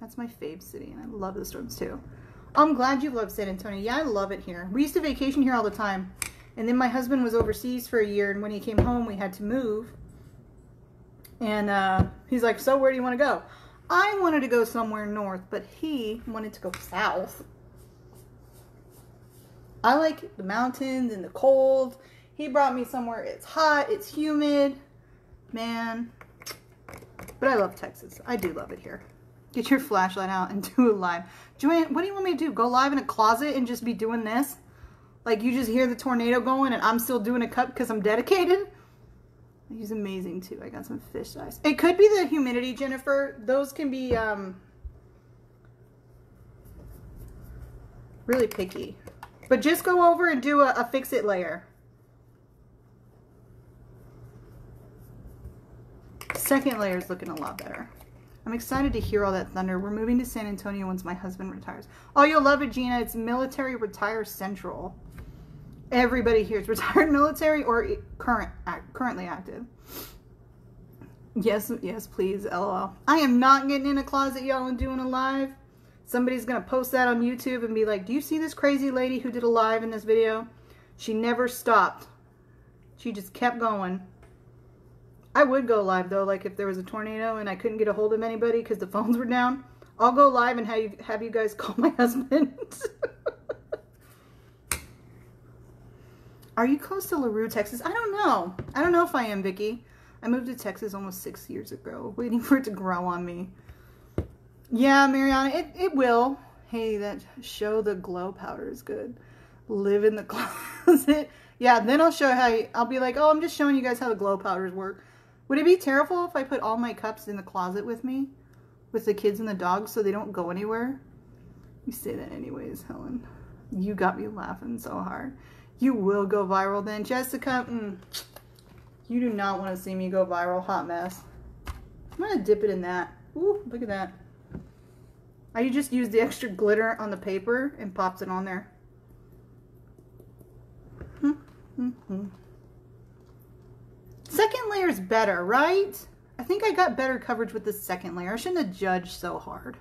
That's my fave city, and I love the storms too. I'm glad you love San Antonio. Yeah, I love it here. We used to vacation here all the time. And then my husband was overseas for a year, and when he came home, we had to move. And uh, he's like, so where do you want to go? I wanted to go somewhere north, but he wanted to go south. I like the mountains and the cold. He brought me somewhere it's hot, it's humid. Man. But I love Texas. I do love it here. Get your flashlight out and do a live. Joanne, what do you want me to do? Go live in a closet and just be doing this? Like you just hear the tornado going and I'm still doing a cup because I'm dedicated. He's amazing too. I got some fish eyes. It could be the humidity, Jennifer. Those can be um, really picky. But just go over and do a, a fix-it layer. Second layer is looking a lot better. I'm excited to hear all that thunder. We're moving to San Antonio once my husband retires. Oh, you'll love it, Gina. It's Military Retire Central. Everybody here is retired military or current currently active. Yes, yes, please, lol. I am not getting in a closet, y'all, and doing a live. Somebody's to post that on YouTube and be like, do you see this crazy lady who did a live in this video? She never stopped. She just kept going. I would go live, though, like if there was a tornado and I couldn't get a hold of anybody because the phones were down. I'll go live and have you, have you guys call my husband. Are you close to LaRue, Texas? I don't know. I don't know if I am, Vicky. I moved to Texas almost six years ago, waiting for it to grow on me. Yeah, Mariana, it, it will. Hey, that show the glow powder is good. Live in the closet. yeah, then I'll show how you, I'll be like, oh, I'm just showing you guys how the glow powders work. Would it be terrible if I put all my cups in the closet with me? With the kids and the dogs so they don't go anywhere? You say that anyways, Helen. You got me laughing so hard. You will go viral then. Jessica, mm, you do not want to see me go viral. Hot mess. I'm going to dip it in that. Ooh, look at that. I just use the extra glitter on the paper and pops it on there. -hmm. Second layer is better, right? I think I got better coverage with the second layer. I shouldn't have judged so hard.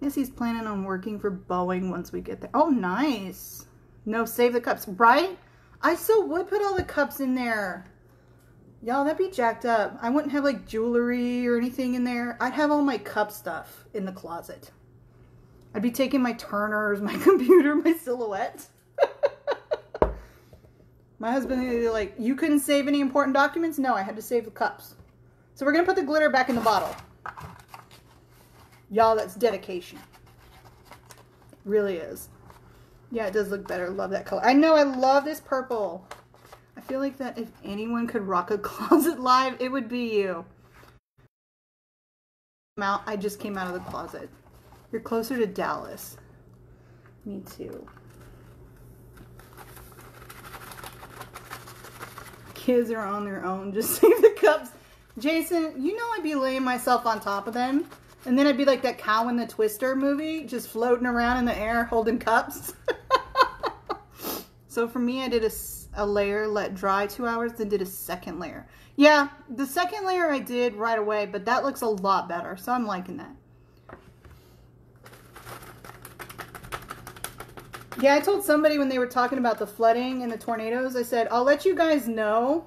Yes, he's planning on working for Boeing once we get there. Oh, nice. No, save the cups, right? I still would put all the cups in there. Y'all, that'd be jacked up. I wouldn't have like jewelry or anything in there. I'd have all my cup stuff in the closet. I'd be taking my turners, my computer, my silhouette. my husband like, you couldn't save any important documents? No, I had to save the cups. So we're going to put the glitter back in the bottle. Y'all, that's dedication. really is. Yeah, it does look better. Love that color. I know, I love this purple. I feel like that if anyone could rock a closet live, it would be you. Out, I just came out of the closet. You're closer to Dallas. Me too. Kids are on their own. Just save the cups. Jason, you know I'd be laying myself on top of them. And then I'd be like that cow in the Twister movie, just floating around in the air holding cups. So for me, I did a, a layer, let dry two hours, then did a second layer. Yeah, the second layer I did right away, but that looks a lot better. So I'm liking that. Yeah, I told somebody when they were talking about the flooding and the tornadoes, I said, I'll let you guys know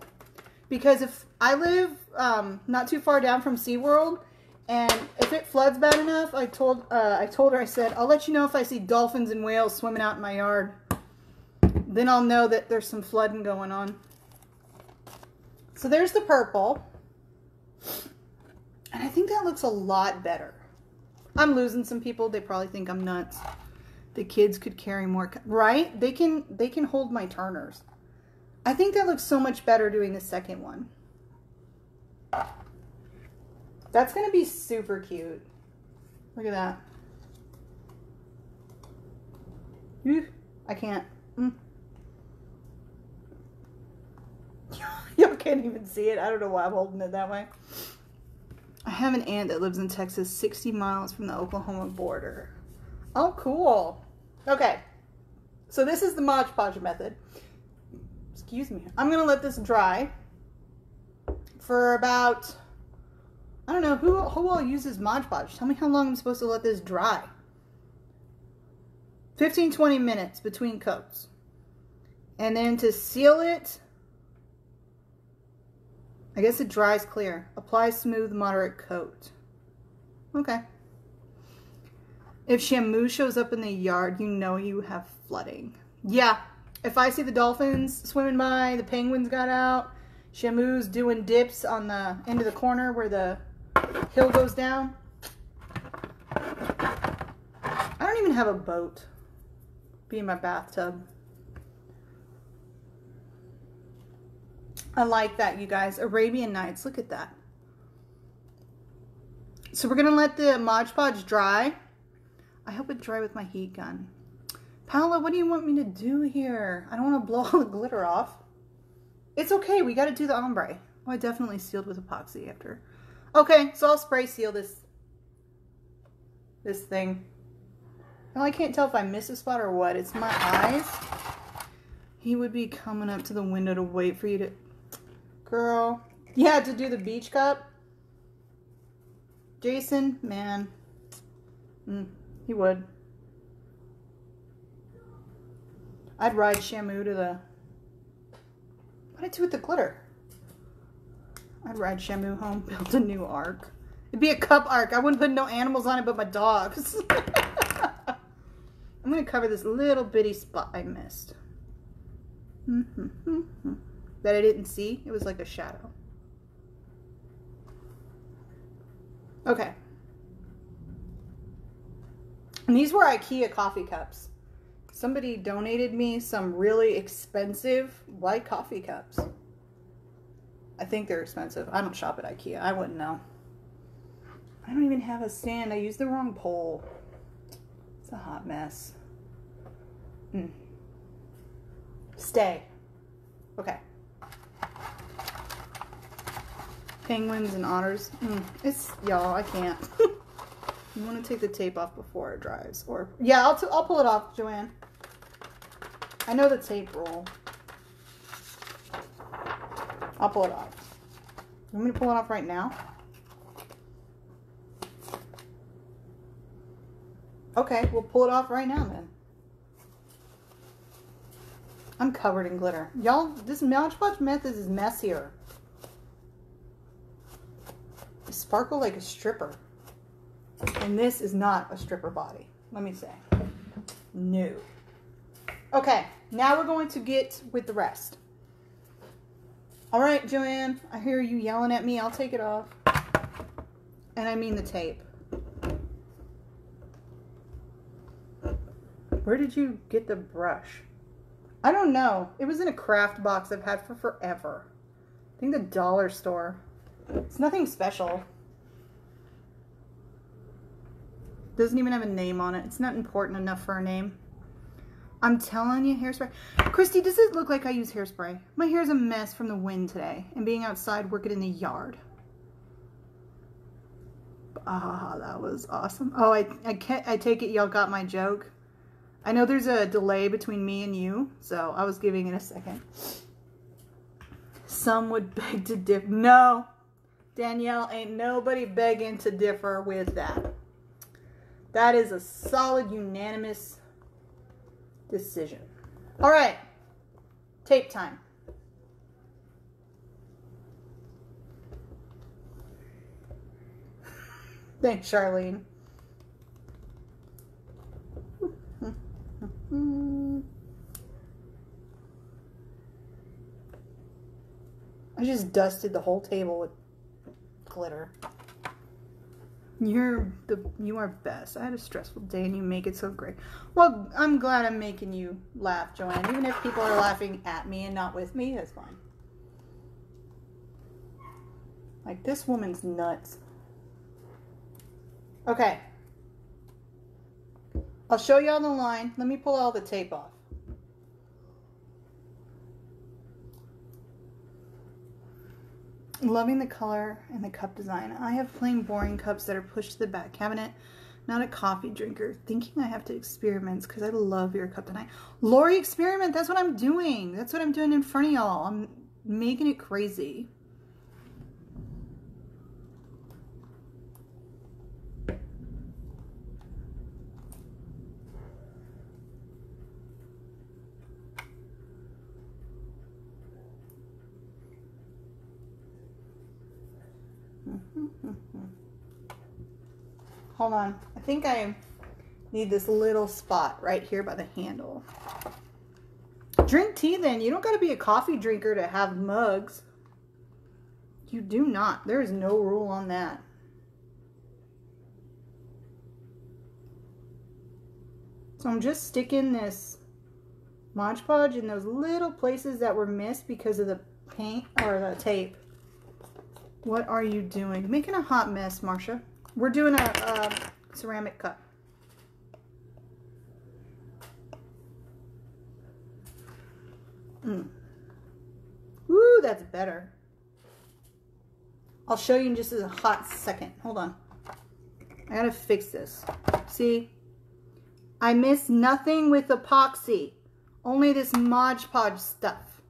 because if I live um, not too far down from SeaWorld and if it floods bad enough, I told uh, I told her, I said, I'll let you know if I see dolphins and whales swimming out in my yard. Then I'll know that there's some flooding going on. So there's the purple. And I think that looks a lot better. I'm losing some people. They probably think I'm nuts. The kids could carry more, right? They can, they can hold my turners. I think that looks so much better doing the second one. That's going to be super cute. Look at that. I can't. Mm. Y'all can't even see it. I don't know why I'm holding it that way. I have an aunt that lives in Texas, 60 miles from the Oklahoma border. Oh, cool. Okay. So this is the Mod Podge method. Excuse me. I'm going to let this dry for about, I don't know, who, who all uses Mod Podge? Tell me how long I'm supposed to let this dry. 15, 20 minutes between coats. And then to seal it, I guess it dries clear. Apply smooth, moderate coat. Okay. If Shamu shows up in the yard, you know you have flooding. Yeah. If I see the dolphins swimming by, the penguins got out, Shamu's doing dips on the end of the corner where the hill goes down. I don't even have a boat. Be in my bathtub. I like that, you guys. Arabian Nights. Look at that. So we're going to let the Mod Podge dry. I hope it dry with my heat gun. Paola, what do you want me to do here? I don't want to blow all the glitter off. It's okay. We got to do the ombre. Oh, I definitely sealed with epoxy after. Okay, so I'll spray seal this this thing. Well, I can't tell if I missed a spot or what. It's my eyes. He would be coming up to the window to wait for you to Girl. Yeah, to do the beach cup. Jason, man. Mm, he would. I'd ride Shamu to the... What did I do with the glitter? I'd ride Shamu home, build a new ark. It'd be a cup ark. I wouldn't put no animals on it but my dogs. I'm going to cover this little bitty spot I missed. Mm -hmm that I didn't see. It was like a shadow. Okay. And these were IKEA coffee cups. Somebody donated me some really expensive white coffee cups. I think they're expensive. I don't shop at IKEA. I wouldn't know. I don't even have a stand. I used the wrong pole. It's a hot mess. Mm. Stay. Okay. Penguins and otters. Mm, it's, y'all, I can't. you want to take the tape off before it dries. Or, yeah, I'll, t I'll pull it off, Joanne. I know the tape roll. I'll pull it off. You want me to pull it off right now? Okay, we'll pull it off right now then. I'm covered in glitter. Y'all, this Podge method is messier sparkle like a stripper. And this is not a stripper body, let me say. No. Okay, now we're going to get with the rest. All right, Joanne, I hear you yelling at me. I'll take it off. And I mean the tape. Where did you get the brush? I don't know. It was in a craft box I've had for forever. I think the dollar store. It's nothing special. Doesn't even have a name on it. It's not important enough for a name. I'm telling you, hairspray. Christy, does it look like I use hairspray? My hair is a mess from the wind today and being outside working in the yard. Ah, that was awesome. Oh, I, I, can't, I take it y'all got my joke. I know there's a delay between me and you, so I was giving it a second. Some would beg to differ. No, Danielle, ain't nobody begging to differ with that. That is a solid, unanimous decision. All right, tape time. Thanks, Charlene. I just dusted the whole table with glitter. You're the you are best. I had a stressful day and you make it so great. Well, I'm glad I'm making you laugh, Joanne. Even if people are laughing at me and not with me, that's fine. Like this woman's nuts. Okay. I'll show you on the line. Let me pull all the tape off. Loving the color and the cup design. I have plain boring cups that are pushed to the back cabinet. Not a coffee drinker. Thinking I have to experiment because I love your cup tonight. Lori, experiment. That's what I'm doing. That's what I'm doing in front of y'all. I'm making it crazy. Hold on. I think I need this little spot right here by the handle. Drink tea then. You don't got to be a coffee drinker to have mugs. You do not. There is no rule on that. So I'm just sticking this Mod Podge in those little places that were missed because of the paint or the tape. What are you doing? Making a hot mess, Marcia. We're doing a, a ceramic cup. Mm. Ooh, that's better. I'll show you in just a hot second. Hold on. I gotta fix this. See? I miss nothing with epoxy. Only this Mod Podge stuff.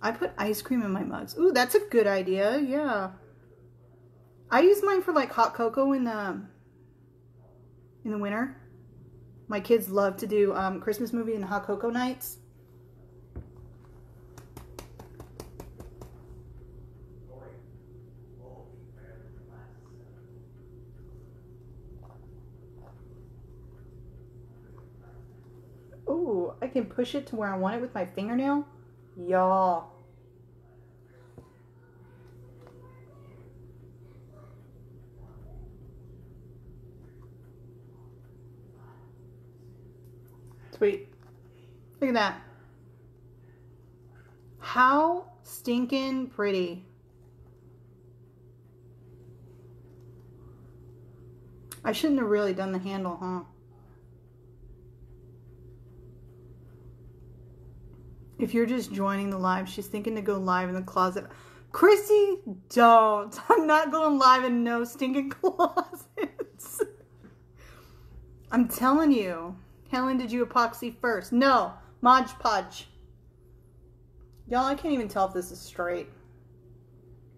I put ice cream in my mugs. Ooh, that's a good idea. Yeah. I use mine for like hot cocoa in the in the winter. My kids love to do um, Christmas movie and hot cocoa nights. Ooh, I can push it to where I want it with my fingernail. Y'all. Sweet. Look at that. How stinking pretty. I shouldn't have really done the handle, huh? If you're just joining the live, she's thinking to go live in the closet. Chrissy, don't. I'm not going live in no stinking closets. I'm telling you. Helen, did you epoxy first? No. Mod Podge. Y'all, I can't even tell if this is straight.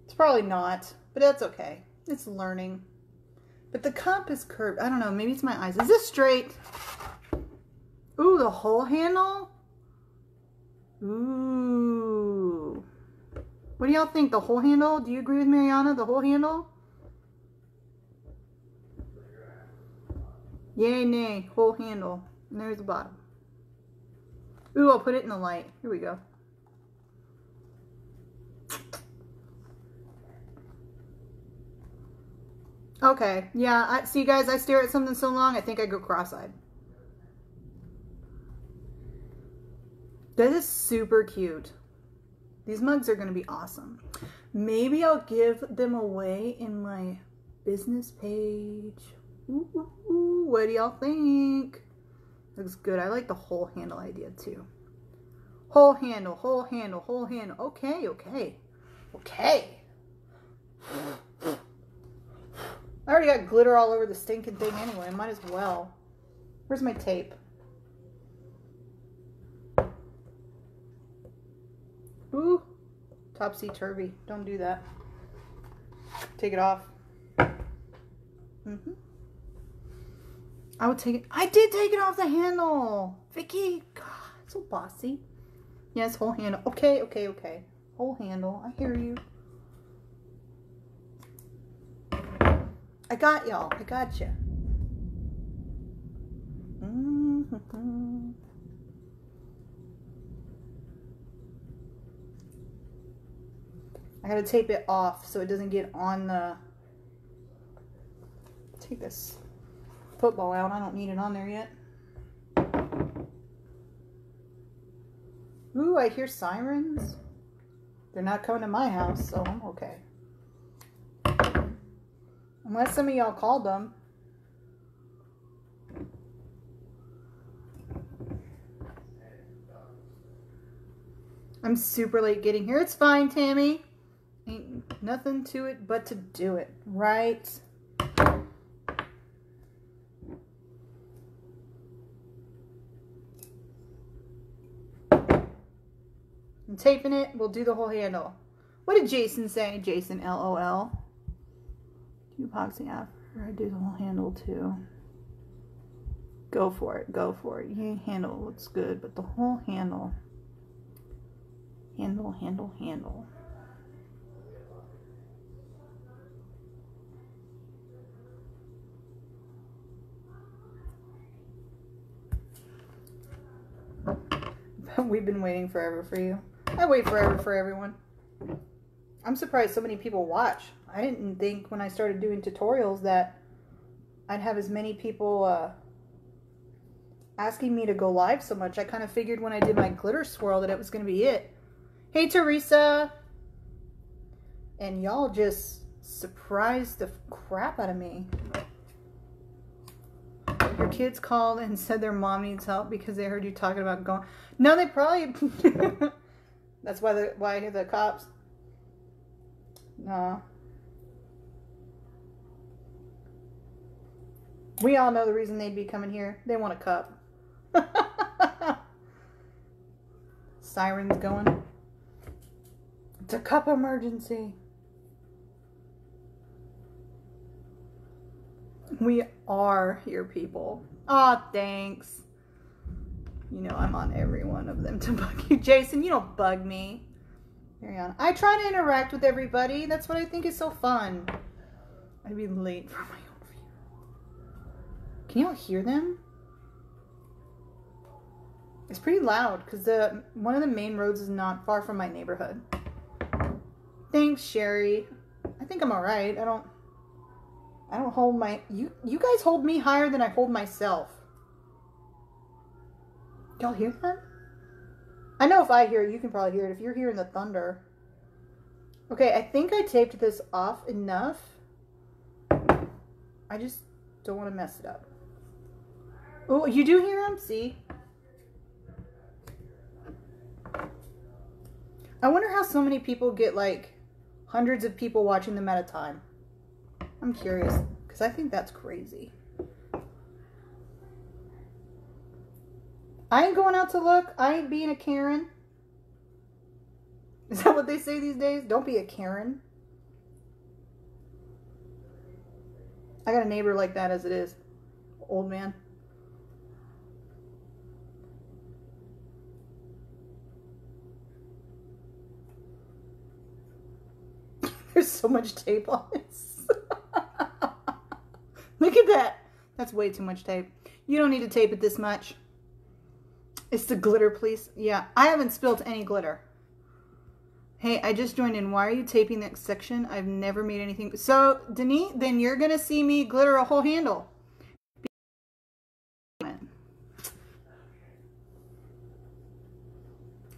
It's probably not, but that's okay. It's learning. But the cup is curved. I don't know. Maybe it's my eyes. Is this straight? Ooh, the whole handle? Ooh. What do y'all think? The whole handle? Do you agree with Mariana? The whole handle? Yay, nay. Whole handle. And there's the bottom. Ooh, I'll put it in the light. Here we go. Okay, yeah, I, see guys, I stare at something so long, I think I go cross-eyed. That is super cute. These mugs are going to be awesome. Maybe I'll give them away in my business page. Ooh, ooh, ooh. What do y'all think? Looks good. I like the whole handle idea too. Whole handle, whole handle, whole handle. Okay, okay. Okay. I already got glitter all over the stinking thing anyway. Might as well. Where's my tape? Ooh, topsy-turvy. Don't do that. Take it off. Mm-hmm. I would take it. I did take it off the handle. Vicky, God, so bossy. Yes, whole handle. Okay, okay, okay. Whole handle. I hear you. I got y'all. I got you. Mm-hmm. I gotta tape it off so it doesn't get on the. Take this football out. I don't need it on there yet. Ooh, I hear sirens. They're not coming to my house, so I'm okay. Unless some of y'all called them. I'm super late getting here. It's fine, Tammy. Ain't nothing to it but to do it, right? I'm taping it. We'll do the whole handle. What did Jason say? Jason, LOL. Do epoxy after I do the whole handle too. Go for it. Go for it. Your handle looks good, but the whole handle. Handle, handle, handle. We've been waiting forever for you. I wait forever for everyone. I'm surprised so many people watch. I didn't think when I started doing tutorials that I'd have as many people uh, asking me to go live so much. I kind of figured when I did my glitter swirl that it was going to be it. Hey, Teresa. And y'all just surprised the crap out of me. Your kids called and said their mom needs help because they heard you talking about going. No, they probably. That's why the why the cops. No. We all know the reason they'd be coming here. They want a cup. Sirens going. It's a cup emergency. We are here, people. Aw, thanks. You know I'm on every one of them to bug you. Jason, you don't bug me. Carry. I try to interact with everybody. That's what I think is so fun. I'd be late for my own view. Can y'all hear them? It's pretty loud because the one of the main roads is not far from my neighborhood. Thanks, Sherry. I think I'm alright. I don't I don't hold my you you guys hold me higher than I hold myself. Y'all hear that? I know if I hear it, you can probably hear it. If you're hearing the thunder. Okay, I think I taped this off enough. I just don't want to mess it up. Oh, you do hear them? See? I wonder how so many people get like hundreds of people watching them at a time. I'm curious because I think that's crazy. I ain't going out to look. I ain't being a Karen. Is that what they say these days? Don't be a Karen. I got a neighbor like that as it is. Old man. There's so much tape on this. Look at that. That's way too much tape. You don't need to tape it this much. It's the glitter, please. Yeah, I haven't spilt any glitter. Hey, I just joined in. Why are you taping that section? I've never made anything. So, Denise, then you're going to see me glitter a whole handle.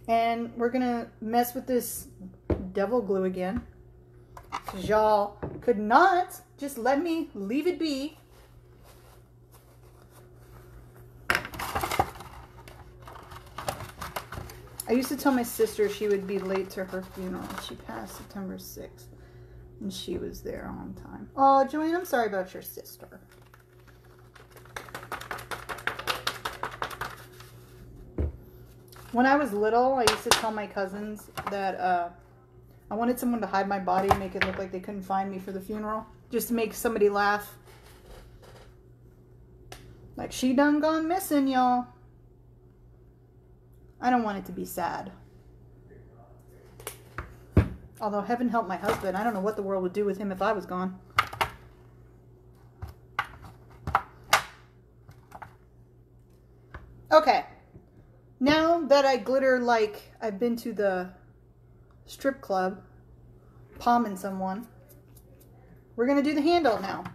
And we're going to mess with this devil glue again. Y'all could not just let me leave it be. I used to tell my sister she would be late to her funeral. She passed September 6th, and she was there on time. Oh, Joanne, I'm sorry about your sister. When I was little, I used to tell my cousins that uh, I wanted someone to hide my body and make it look like they couldn't find me for the funeral, just to make somebody laugh. Like, she done gone missing, y'all. I don't want it to be sad. Although, heaven help my husband. I don't know what the world would do with him if I was gone. Okay. Now that I glitter like I've been to the strip club, palming someone, we're going to do the handle now.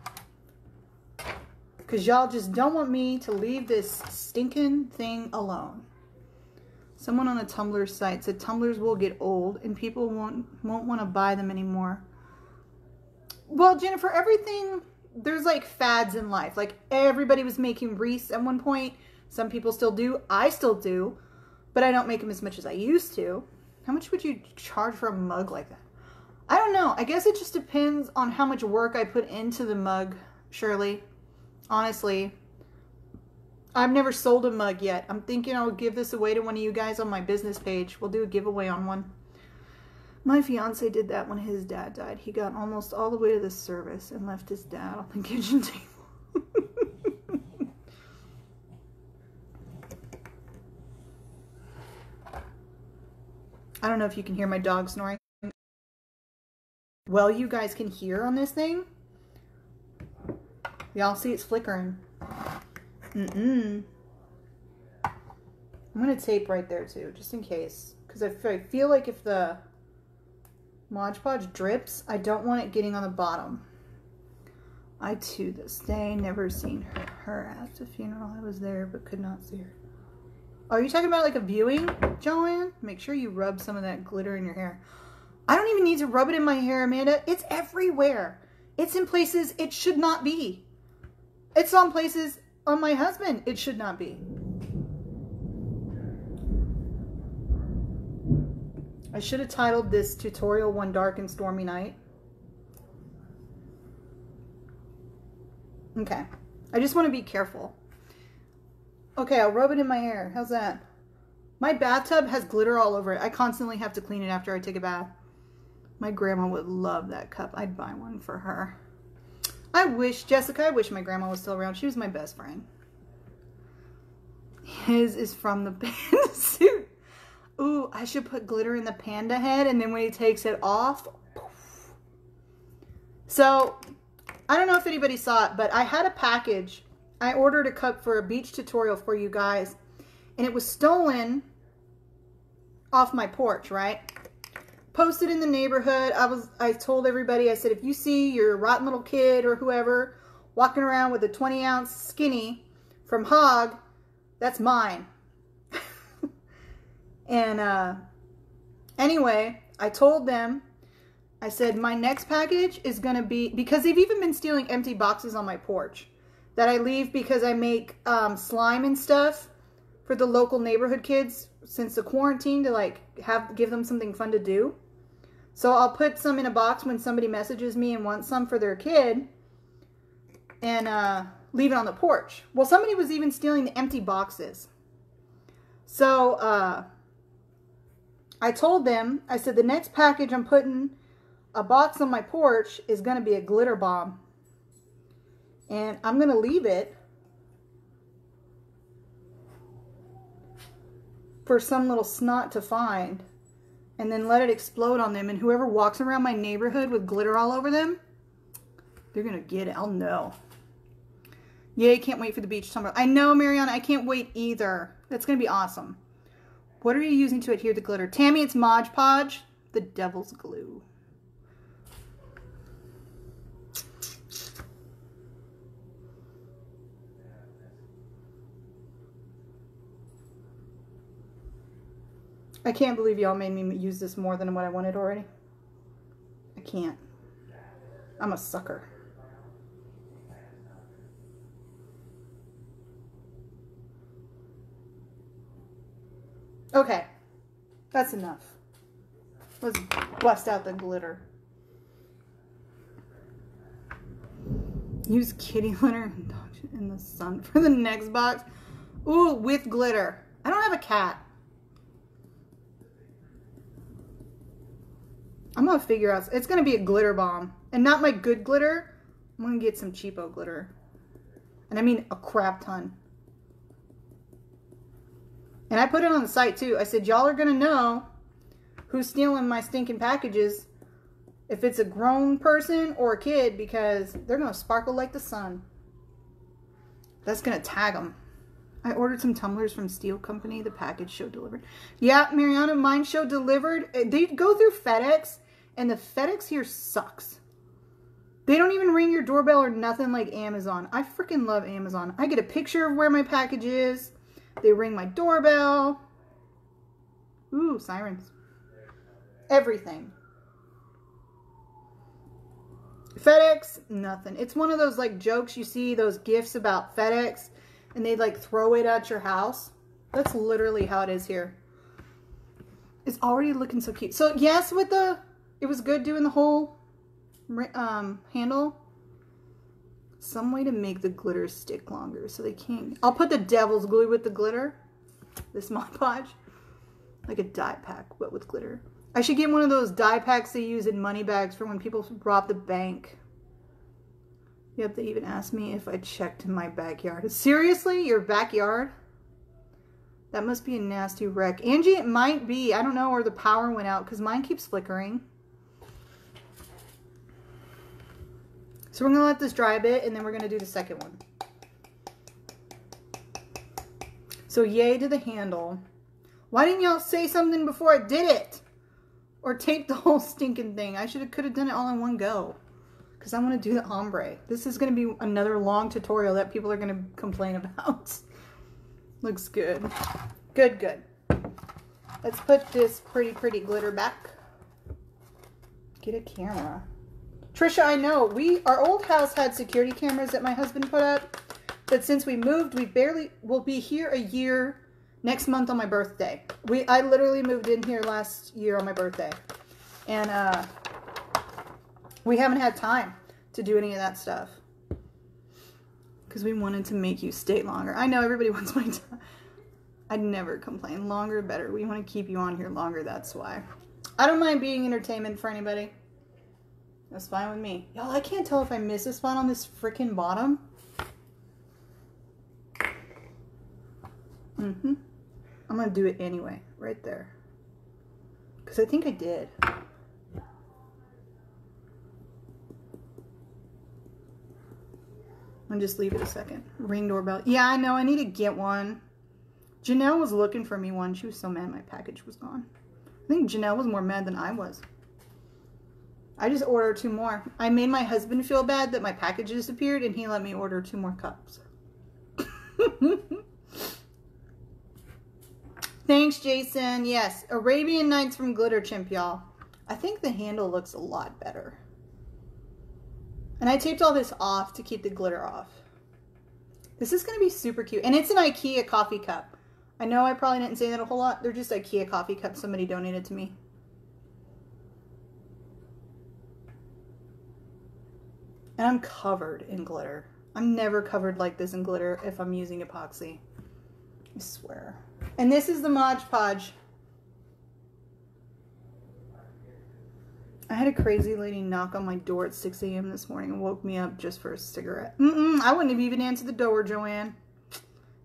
Because y'all just don't want me to leave this stinking thing alone. Someone on a tumbler site said tumblers will get old and people won't won't want to buy them anymore. Well, Jennifer, everything there's like fads in life. Like everybody was making wreaths at one point. Some people still do. I still do, but I don't make them as much as I used to. How much would you charge for a mug like that? I don't know. I guess it just depends on how much work I put into the mug, Shirley. Honestly, I've never sold a mug yet. I'm thinking I'll give this away to one of you guys on my business page. We'll do a giveaway on one. My fiance did that when his dad died. He got almost all the way to the service and left his dad on the kitchen table. I don't know if you can hear my dog snoring. Well, you guys can hear on this thing. Y'all see it's flickering. Mm-mm. I'm going to tape right there too, just in case. Because I feel like if the Mod Podge drips, I don't want it getting on the bottom. I, to this day, never seen her at the funeral. I was there, but could not see her. Are you talking about like a viewing, Joanne? Make sure you rub some of that glitter in your hair. I don't even need to rub it in my hair, Amanda. It's everywhere. It's in places it should not be. It's on places on my husband it should not be. I should have titled this tutorial One Dark and Stormy Night. Okay. I just want to be careful. Okay, I'll rub it in my hair. How's that? My bathtub has glitter all over it. I constantly have to clean it after I take a bath. My grandma would love that cup. I'd buy one for her. I wish, Jessica, I wish my grandma was still around. She was my best friend. His is from the panda suit. Ooh, I should put glitter in the panda head and then when he takes it off. Poof. So, I don't know if anybody saw it, but I had a package I ordered a cup for a beach tutorial for you guys, and it was stolen off my porch, right? Posted in the neighborhood. I was I told everybody, I said, if you see your rotten little kid or whoever walking around with a 20 ounce skinny from Hogg, that's mine. and uh, anyway, I told them, I said, my next package is going to be, because they've even been stealing empty boxes on my porch that I leave because I make um, slime and stuff for the local neighborhood kids since the quarantine to like have give them something fun to do. So I'll put some in a box when somebody messages me and wants some for their kid and uh, leave it on the porch. Well, somebody was even stealing the empty boxes. So uh, I told them, I said, the next package I'm putting a box on my porch is going to be a glitter bomb. And I'm going to leave it for some little snot to find and then let it explode on them. And whoever walks around my neighborhood with glitter all over them, they're going to get it. I'll know. Yay, can't wait for the beach tumbler. I know, Mariana, I can't wait either. That's going to be awesome. What are you using to adhere the glitter? Tammy, it's Mod Podge, the devil's glue. I can't believe y'all made me use this more than what I wanted already. I can't. I'm a sucker. Okay. That's enough. Let's bust out the glitter. Use kitty litter in the sun for the next box. Ooh, with glitter. I don't have a cat. I'm gonna figure out. It's gonna be a glitter bomb, and not my good glitter. I'm gonna get some cheapo glitter, and I mean a crap ton. And I put it on the site too. I said y'all are gonna know who's stealing my stinking packages if it's a grown person or a kid because they're gonna sparkle like the sun. That's gonna tag them. I ordered some tumblers from Steel Company. The package showed delivered. Yeah, Mariana, mine showed delivered. Uh, they go through FedEx, and the FedEx here sucks. They don't even ring your doorbell or nothing like Amazon. I freaking love Amazon. I get a picture of where my package is. They ring my doorbell. Ooh, sirens. Everything. FedEx, nothing. It's one of those like jokes you see, those gifs about FedEx and they like throw it at your house. That's literally how it is here. It's already looking so cute. So yes, with the, it was good doing the whole um, handle. Some way to make the glitter stick longer so they can't. I'll put the devil's glue with the glitter. This Mod Podge. Like a dye pack, but with glitter. I should get one of those dye packs they use in money bags for when people rob the bank. Yep, they even asked me if I checked in my backyard. Seriously? Your backyard? That must be a nasty wreck. Angie, it might be. I don't know where the power went out because mine keeps flickering. So we're going to let this dry a bit and then we're going to do the second one. So yay to the handle. Why didn't y'all say something before I did it? Or tape the whole stinking thing. I should have could have done it all in one go because I want to do the ombre. This is going to be another long tutorial that people are going to complain about. Looks good. Good, good. Let's put this pretty, pretty glitter back. Get a camera. Trisha, I know. We Our old house had security cameras that my husband put up. But since we moved, we barely will be here a year next month on my birthday. We I literally moved in here last year on my birthday. And uh, we haven't had time to do any of that stuff. Because we wanted to make you stay longer. I know everybody wants my time. I'd never complain. Longer, better. We want to keep you on here longer, that's why. I don't mind being entertainment for anybody. That's fine with me. Y'all, I can't tell if I missed a spot on this freaking bottom. Mm-hmm. I'm going to do it anyway, right there. Because I think I did. I'll just leave it a second. Ring doorbell. Yeah, I know. I need to get one. Janelle was looking for me one. She was so mad my package was gone. I think Janelle was more mad than I was. I just ordered two more. I made my husband feel bad that my package disappeared and he let me order two more cups. Thanks, Jason. Yes, Arabian Nights from Glitter Chimp, y'all. I think the handle looks a lot better. And I taped all this off to keep the glitter off. This is going to be super cute. And it's an Ikea coffee cup. I know I probably didn't say that a whole lot. They're just Ikea coffee cups somebody donated to me. And I'm covered in glitter. I'm never covered like this in glitter if I'm using epoxy. I swear. And this is the Mod Podge I had a crazy lady knock on my door at 6 a.m. this morning and woke me up just for a cigarette. Mm-mm, I wouldn't have even answered the door, Joanne.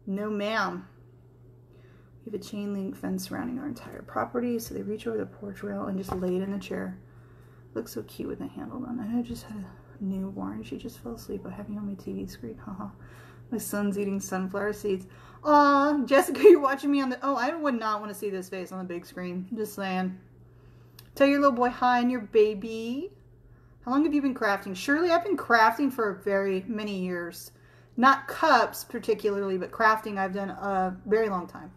No, ma'am. We have a chain link fence surrounding our entire property, so they reach over the porch rail and just lay it in the chair. Looks so cute with the handle on. I just had newborn. She just fell asleep by having on my TV screen. Haha. my son's eating sunflower seeds. Aw, Jessica, you're watching me on the... Oh, I would not want to see this face on the big screen. Just saying. Tell your little boy hi and your baby. How long have you been crafting? Shirley I've been crafting for very many years. Not cups particularly, but crafting I've done a very long time.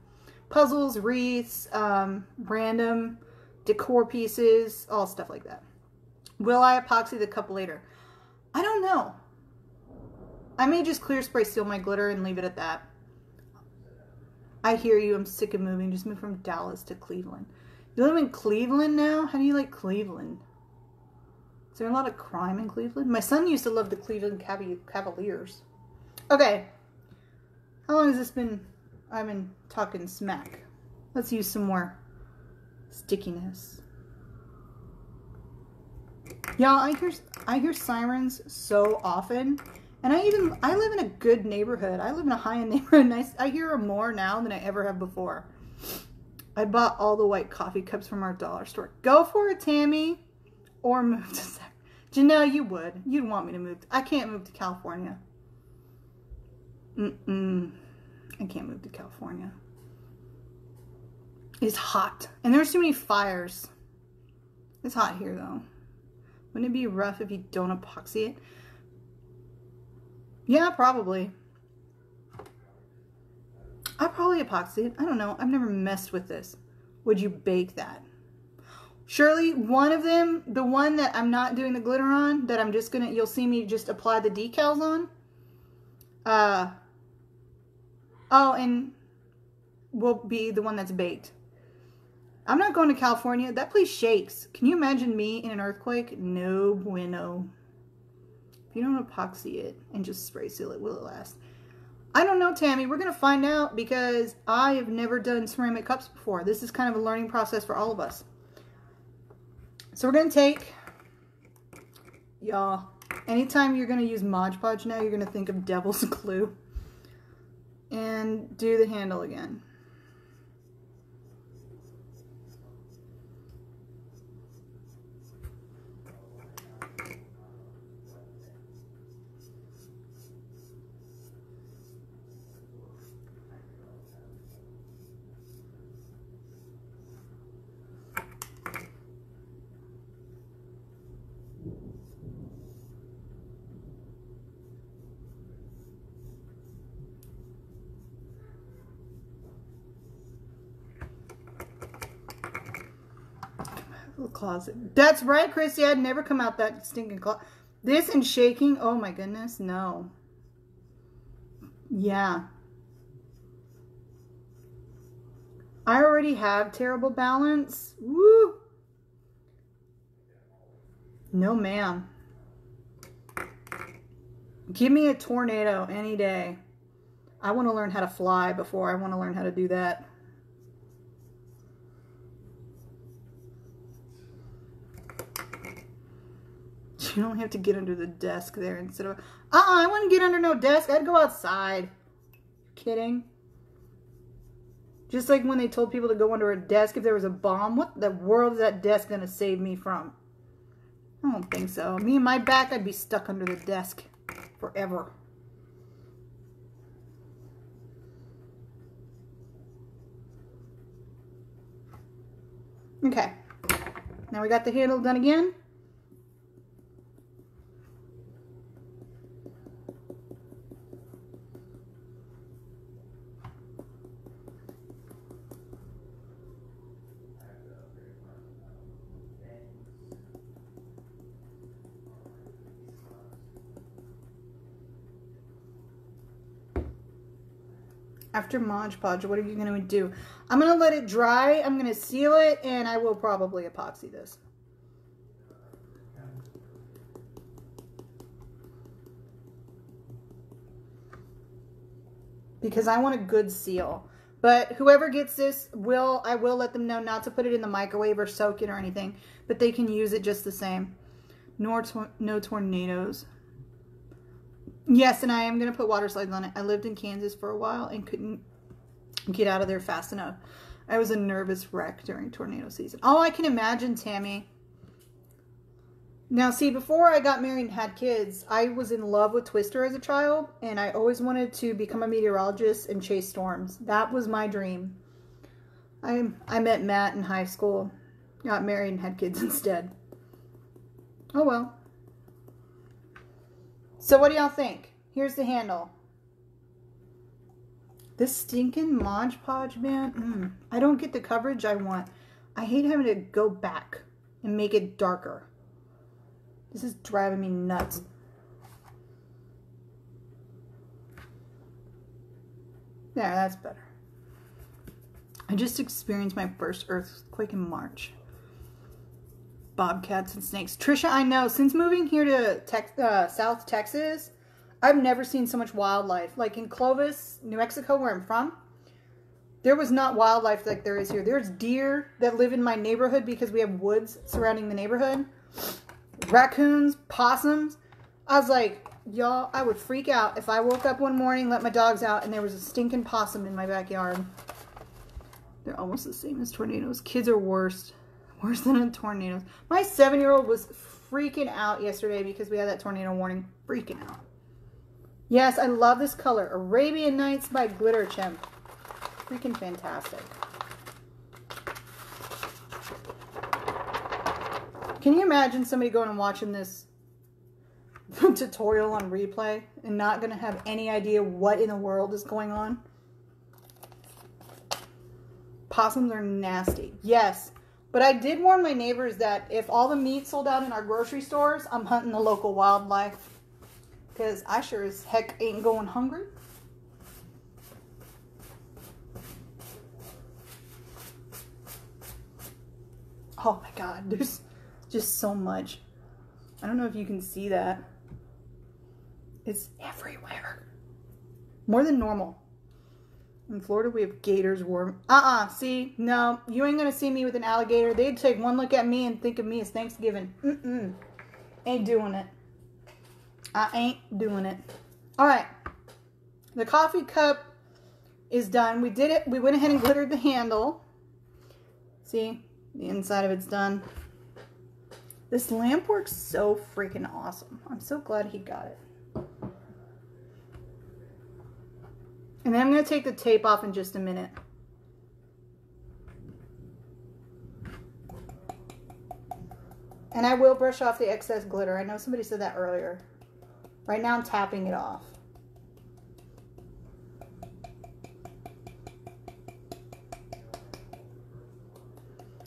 Puzzles, wreaths, um, random decor pieces, all stuff like that. Will I epoxy the cup later? I don't know. I may just clear spray seal my glitter and leave it at that. I hear you. I'm sick of moving. Just move from Dallas to Cleveland. You live in Cleveland now? How do you like Cleveland? Is there a lot of crime in Cleveland? My son used to love the Cleveland Cavaliers. Okay. How long has this been? I've been talking smack. Let's use some more stickiness. Y'all, I hear I hear sirens so often. And I even I live in a good neighborhood. I live in a high-end neighborhood. And I, I hear them more now than I ever have before. I bought all the white coffee cups from our dollar store. Go for it, Tammy. Or move to Janelle, you would. You'd want me to move. I can't move to California. Mm-mm. I can't move to California. It's hot. And there's too many fires. It's hot here, though. Wouldn't it be rough if you don't epoxy it? Yeah, probably. I probably epoxy it. I don't know. I've never messed with this. Would you bake that? Surely one of them, the one that I'm not doing the glitter on, that I'm just gonna, you'll see me just apply the decals on. Uh, oh, and will be the one that's baked. I'm not going to California. That place shakes. Can you imagine me in an earthquake? No bueno. If you don't epoxy it and just spray seal it, will it last? I don't know, Tammy. We're going to find out because I have never done ceramic cups before. This is kind of a learning process for all of us. So we're going to take, y'all, anytime you're going to use Mod Podge now, you're going to think of Devil's Glue. And do the handle again. Closet. That's right, Chrissy. I'd never come out that stinking closet. This and shaking. Oh my goodness. No. Yeah. I already have terrible balance. Woo. No, ma'am. Give me a tornado any day. I want to learn how to fly before I want to learn how to do that. You don't have to get under the desk there instead of... Uh-uh, I wouldn't get under no desk. I'd go outside. Kidding? Just like when they told people to go under a desk if there was a bomb. What the world is that desk going to save me from? I don't think so. Me and my back, I'd be stuck under the desk forever. Okay. Now we got the handle done again. After Mod Podge, what are you going to do? I'm going to let it dry. I'm going to seal it, and I will probably epoxy this. Because I want a good seal. But whoever gets this, will I will let them know not to put it in the microwave or soak it or anything. But they can use it just the same. Nor no tornadoes. Yes, and I am going to put water slides on it. I lived in Kansas for a while and couldn't get out of there fast enough. I was a nervous wreck during tornado season. Oh, I can imagine, Tammy. Now, see, before I got married and had kids, I was in love with Twister as a child, and I always wanted to become a meteorologist and chase storms. That was my dream. I, I met Matt in high school, got married and had kids instead. Oh well. So what do y'all think? Here's the handle. This stinking Mod Podge, man. Mm, I don't get the coverage I want. I hate having to go back and make it darker. This is driving me nuts. There, that's better. I just experienced my first earthquake in March bobcats and snakes. Trisha, I know since moving here to Tex uh, South Texas, I've never seen so much wildlife. Like in Clovis, New Mexico, where I'm from, there was not wildlife like there is here. There's deer that live in my neighborhood because we have woods surrounding the neighborhood. raccoons, possums. I was like, y'all, I would freak out if I woke up one morning, let my dogs out, and there was a stinking possum in my backyard. They're almost the same as tornadoes. Kids are worse. Worse than a tornado. My seven-year-old was freaking out yesterday because we had that tornado warning. Freaking out. Yes, I love this color. Arabian Nights by Glitter Chimp. Freaking fantastic. Can you imagine somebody going and watching this tutorial on replay and not going to have any idea what in the world is going on? Possums are nasty. Yes. But I did warn my neighbors that if all the meat sold out in our grocery stores, I'm hunting the local wildlife. Because I sure as heck ain't going hungry. Oh my god, there's just so much. I don't know if you can see that. It's everywhere. More than normal. In Florida, we have gators, worm. Uh-uh, see? No, you ain't gonna see me with an alligator. They'd take one look at me and think of me as Thanksgiving. Mm-mm. Ain't doing it. I ain't doing it. All right. The coffee cup is done. We did it. We went ahead and glittered the handle. See? The inside of it's done. This lamp works so freaking awesome. I'm so glad he got it. And then I'm going to take the tape off in just a minute. And I will brush off the excess glitter. I know somebody said that earlier. Right now I'm tapping it off.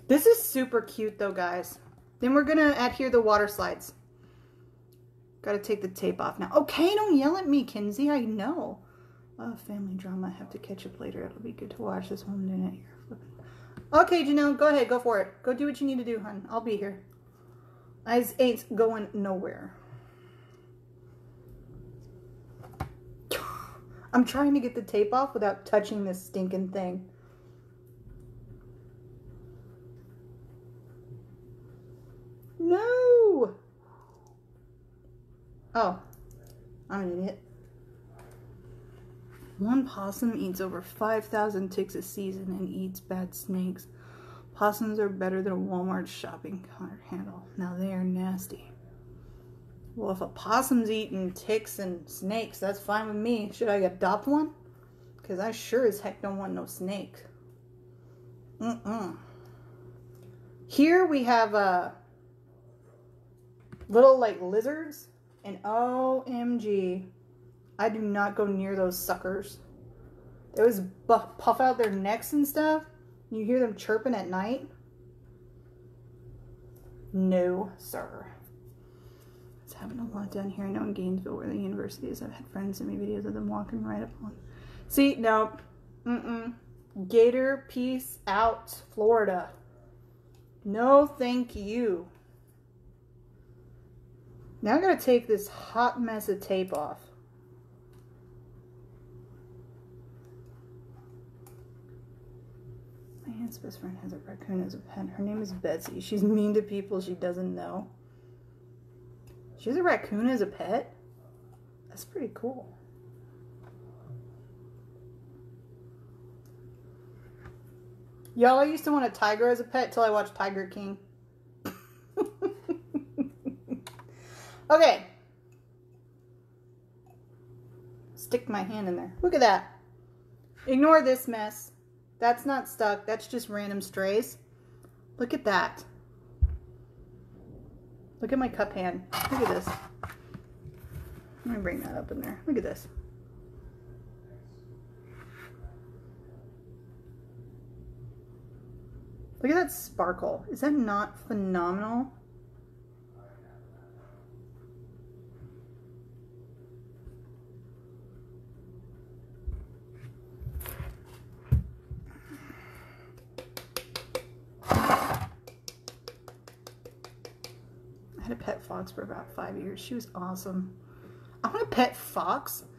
This is super cute though, guys. Then we're gonna adhere the water slides. Gotta take the tape off now. Oh, okay, don't yell at me, Kinsey. I know. Oh, family drama. I have to catch up later. It'll be good to watch this one minute here. Okay, Janelle, go ahead. Go for it. Go do what you need to do, hon. I'll be here. I ain't going nowhere. I'm trying to get the tape off without touching this stinking thing. No! Oh, I'm an idiot. One possum eats over 5,000 ticks a season and eats bad snakes. Possums are better than a Walmart shopping cart handle. Now they are nasty. Well, if a possum's eating ticks and snakes, that's fine with me. Should I adopt one? Because I sure as heck don't want no snake. Mm-mm. Here we have uh, little like lizards. And OMG, I do not go near those suckers. They always buff, puff out their necks and stuff. You hear them chirping at night. No, sir It's having a lot down here. I know in Gainesville where the university is. I've had friends send me videos of them walking right up on. See, no. Mm-mm. Gator, peace out, Florida. No, thank you. Now I'm going to take this hot mess of tape off. My aunt's best friend has a raccoon as a pet. Her name is Betsy. She's mean to people she doesn't know. She has a raccoon as a pet? That's pretty cool. Y'all, I used to want a tiger as a pet till I watched Tiger King. okay. Stick my hand in there. Look at that. Ignore this mess. That's not stuck. That's just random strays. Look at that. Look at my cup hand. Look at this. Let me bring that up in there. Look at this. Look at that sparkle. Is that not phenomenal? had a pet fox for about five years. She was awesome. I want a pet fox.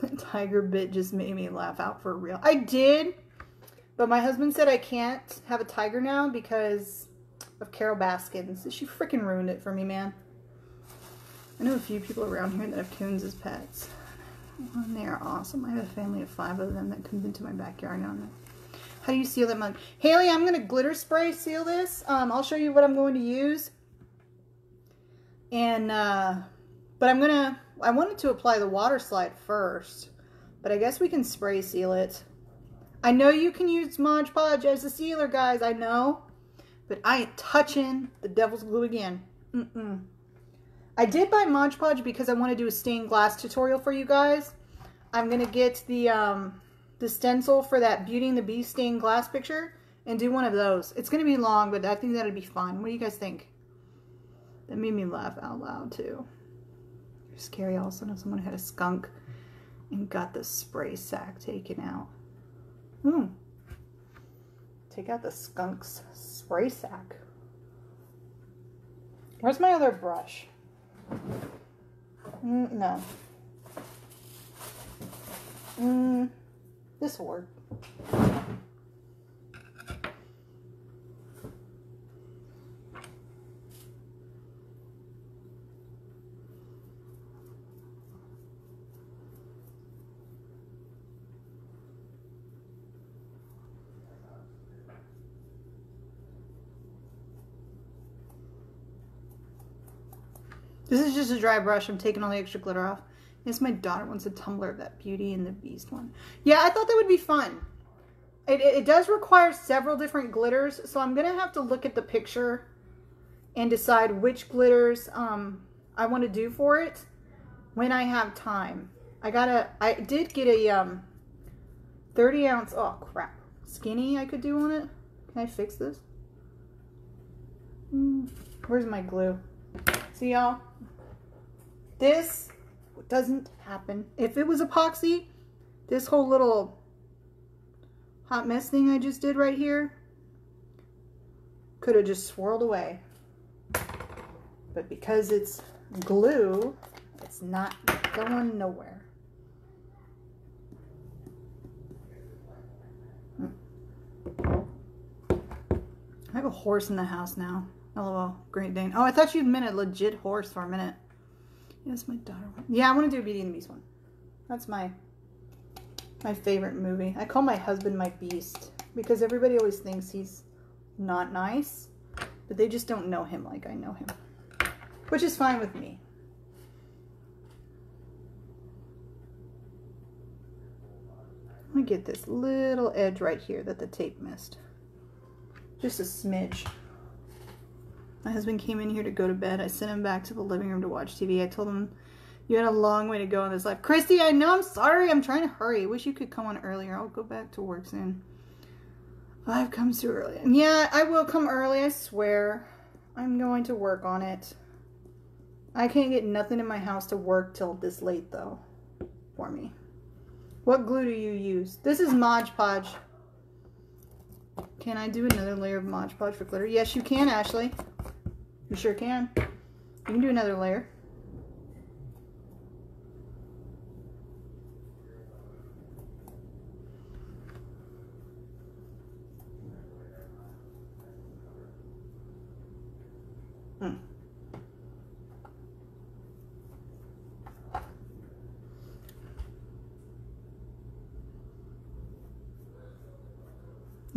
The tiger bit just made me laugh out for real. I did, but my husband said I can't have a tiger now because of Carol Baskins. She freaking ruined it for me, man. I know a few people around here that have coons as pets. And they are awesome. I have a family of five of them that comes into my backyard it. How do you seal that mug? Haley, I'm going to glitter spray seal this. Um, I'll show you what I'm going to use. And, uh, but I'm to, I wanted to apply the water slide first. But I guess we can spray seal it. I know you can use Mod Podge as a sealer, guys. I know. But I ain't touching the devil's glue again. Mm-mm. I did buy Mod Podge because I want to do a stained glass tutorial for you guys. I'm going to get the, um, the stencil for that Beauty and the Beast stained glass picture and do one of those. It's going to be long, but I think that'd be fun. What do you guys think? That made me laugh out loud, too. Scary all of a sudden someone had a skunk and got the spray sack taken out. Hmm. Take out the skunk's spray sack. Where's my other brush? Mm, no. Mm, this will work. This is just a dry brush. I'm taking all the extra glitter off. Yes, my daughter wants a tumbler of that Beauty and the Beast one. Yeah, I thought that would be fun. It, it, it does require several different glitters, so I'm going to have to look at the picture and decide which glitters um, I want to do for it when I have time. I got a, I did get a um, 30 ounce, oh crap, skinny I could do on it. Can I fix this? Mm, where's my glue? See y'all? This doesn't happen. If it was epoxy, this whole little hot mess thing I just did right here could have just swirled away. But because it's glue, it's not going nowhere. I have a horse in the house now. LOL, Great Dane. Oh, I thought you meant a legit horse for a minute. Yes, my daughter. Yeah, I want to do Beauty and the Beast one. That's my my favorite movie. I call my husband my beast because everybody always thinks he's not nice, but they just don't know him like I know him, which is fine with me. Let me get this little edge right here that the tape missed. Just a smidge. My husband came in here to go to bed. I sent him back to the living room to watch TV. I told him you had a long way to go in this life. Christy, I know. I'm sorry. I'm trying to hurry. Wish you could come on earlier. I'll go back to work soon. Five comes too early. Yeah, I will come early. I swear. I'm going to work on it. I can't get nothing in my house to work till this late, though, for me. What glue do you use? This is Mod Podge. Can I do another layer of Mod Podge for glitter? Yes, you can, Ashley. You sure can. You can do another layer. Hmm.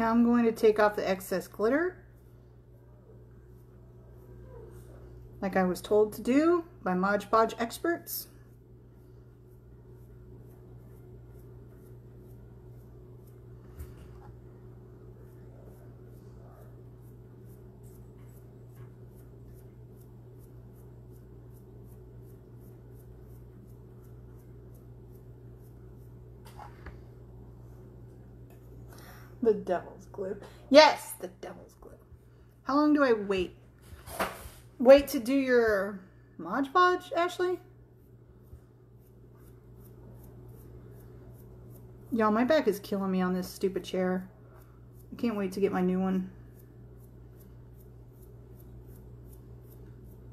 Now I'm going to take off the excess glitter like I was told to do by Mod Podge experts. The devil's glue. Yes, the devil's glue. How long do I wait wait to do your Mod Podge, Ashley? Y'all, my back is killing me on this stupid chair. I can't wait to get my new one.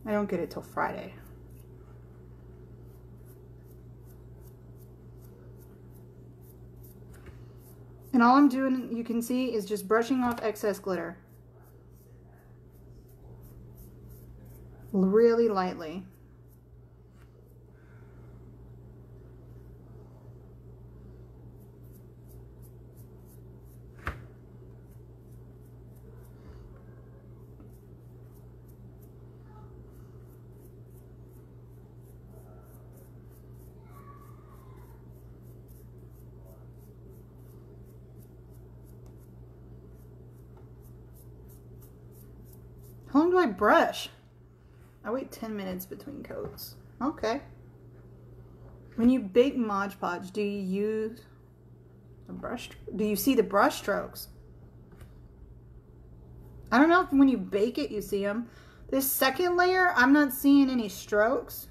I don't get it till Friday. And all I'm doing, you can see, is just brushing off excess glitter. really lightly. I brush? I wait 10 minutes between coats. Okay. When you bake Mod Podge, do you use a brush? Do you see the brush strokes? I don't know if when you bake it, you see them. This second layer, I'm not seeing any strokes.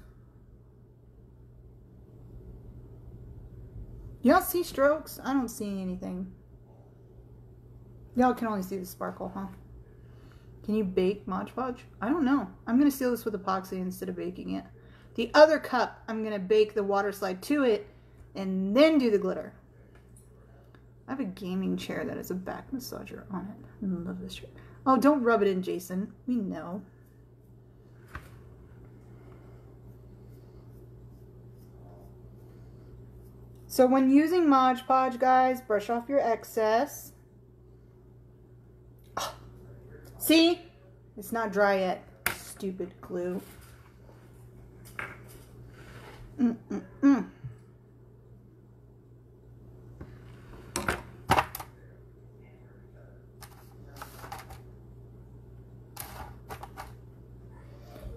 Y'all see strokes? I don't see anything. Y'all can only see the sparkle, huh? Can you bake Mod Podge? I don't know. I'm going to seal this with epoxy instead of baking it. The other cup, I'm going to bake the water slide to it and then do the glitter. I have a gaming chair that has a back massager on it. I love this chair. Oh, don't rub it in, Jason. We know. So when using Mod Podge, guys, brush off your excess. Oh. See? It's not dry yet. Stupid glue. Mm -mm -mm.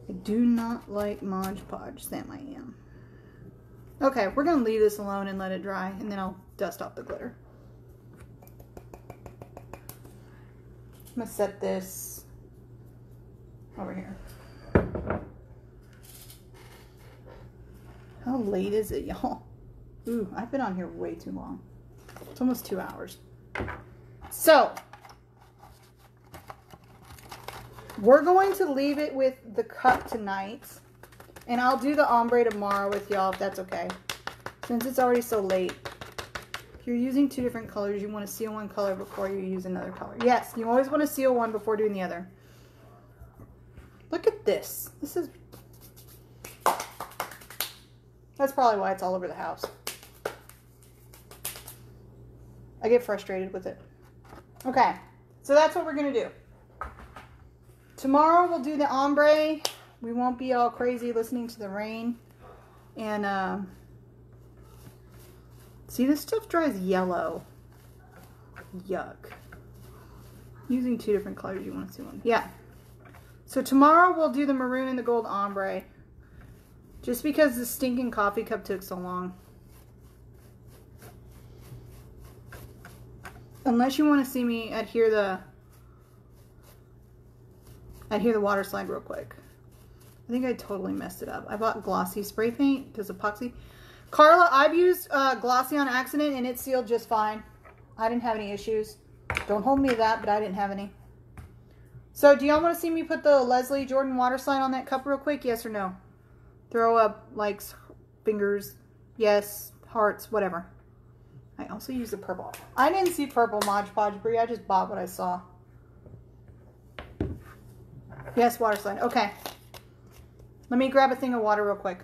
I do not like Mod Podge, Sam I am. Okay, we're going to leave this alone and let it dry, and then I'll dust off the glitter. I'm to set this over here. How late is it, y'all? Ooh, I've been on here way too long. It's almost two hours. So, we're going to leave it with the cup tonight. And I'll do the ombre tomorrow with y'all if that's okay. Since it's already so late. If you're using two different colors, you want to seal one color before you use another color. Yes, you always want to seal one before doing the other. Look at this. This is... That's probably why it's all over the house. I get frustrated with it. Okay, so that's what we're going to do. Tomorrow we'll do the ombre we won't be all crazy listening to the rain. And, uh, see, this stuff dries yellow. Yuck. Using two different colors, you want to see one. Yeah. So tomorrow we'll do the maroon and the gold ombre. Just because the stinking coffee cup took so long. Unless you want to see me adhere the adhere the water slide real quick. I think I totally messed it up. I bought glossy spray paint because epoxy. Carla, I've used uh, glossy on accident and it sealed just fine. I didn't have any issues. Don't hold me to that, but I didn't have any. So do y'all want to see me put the Leslie Jordan water slide on that cup real quick? Yes or no? Throw up likes, fingers, yes, hearts, whatever. I also use the purple. I didn't see purple Mod Podge Brie. I just bought what I saw. Yes, water slide. Okay. Let me grab a thing of water real quick.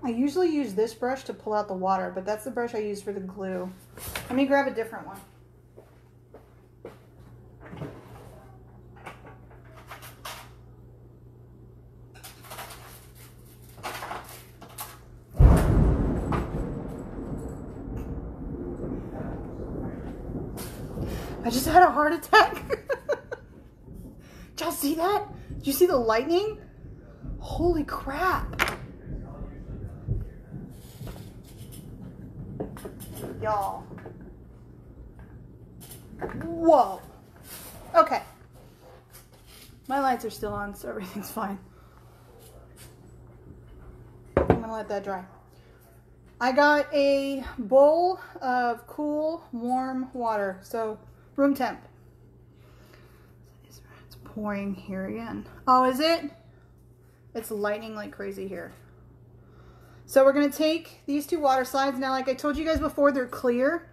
usually use this brush to pull out the water, but that's the brush I use for the glue. Let me grab a different one. I just had a heart attack. Did y'all see that? Did you see the lightning? Holy crap. Y'all. Whoa. Okay. My lights are still on, so everything's fine. I'm gonna let that dry. I got a bowl of cool, warm water, so room temp. It's pouring here again. Oh, is it? It's lightning like crazy here. So we're gonna take these two water slides. Now, like I told you guys before, they're clear.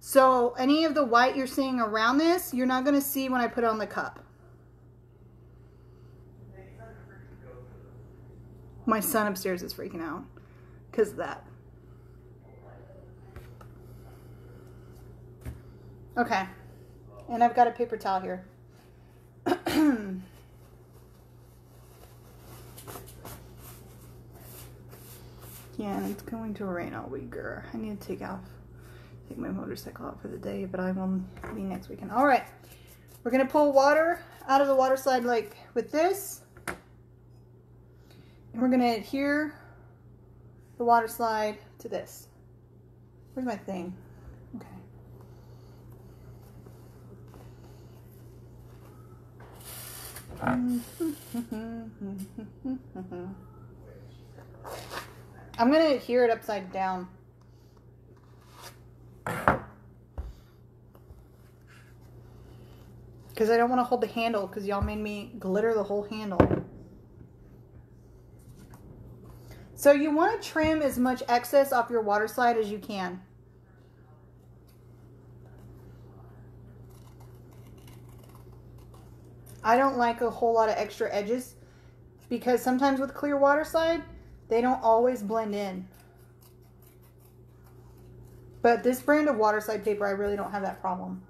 So any of the white you're seeing around this, you're not gonna see when I put it on the cup. My son upstairs is freaking out because of that. Okay. And I've got a paper towel here. yeah, and it's going to rain all week. Girl. I need to take off, take my motorcycle out for the day, but I will be next weekend. All right. We're going to pull water out of the water slide like with this. And we're going to adhere the water slide to this. Where's my thing? Okay. I'm going to adhere it upside down. Because I don't want to hold the handle because y'all made me glitter the whole handle. So you want to trim as much excess off your water slide as you can. I don't like a whole lot of extra edges because sometimes with clear water slide, they don't always blend in. But this brand of water slide paper, I really don't have that problem.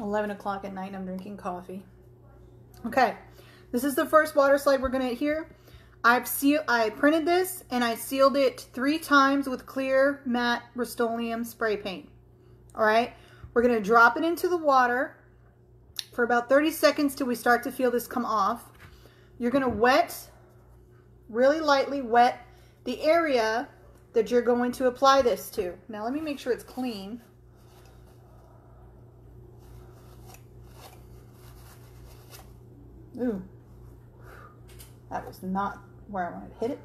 11 o'clock at night I'm drinking coffee. Okay, this is the first water slide we're to adhere. I've seal I printed this and I sealed it three times with clear matte Rust-Oleum spray paint. All right, we're to drop it into the water for about 30 seconds till we start to feel this come off. You're to wet, really lightly wet the area that you're going to apply this to. Now let me make sure it's clean. Ooh, that was not where I wanted to hit it.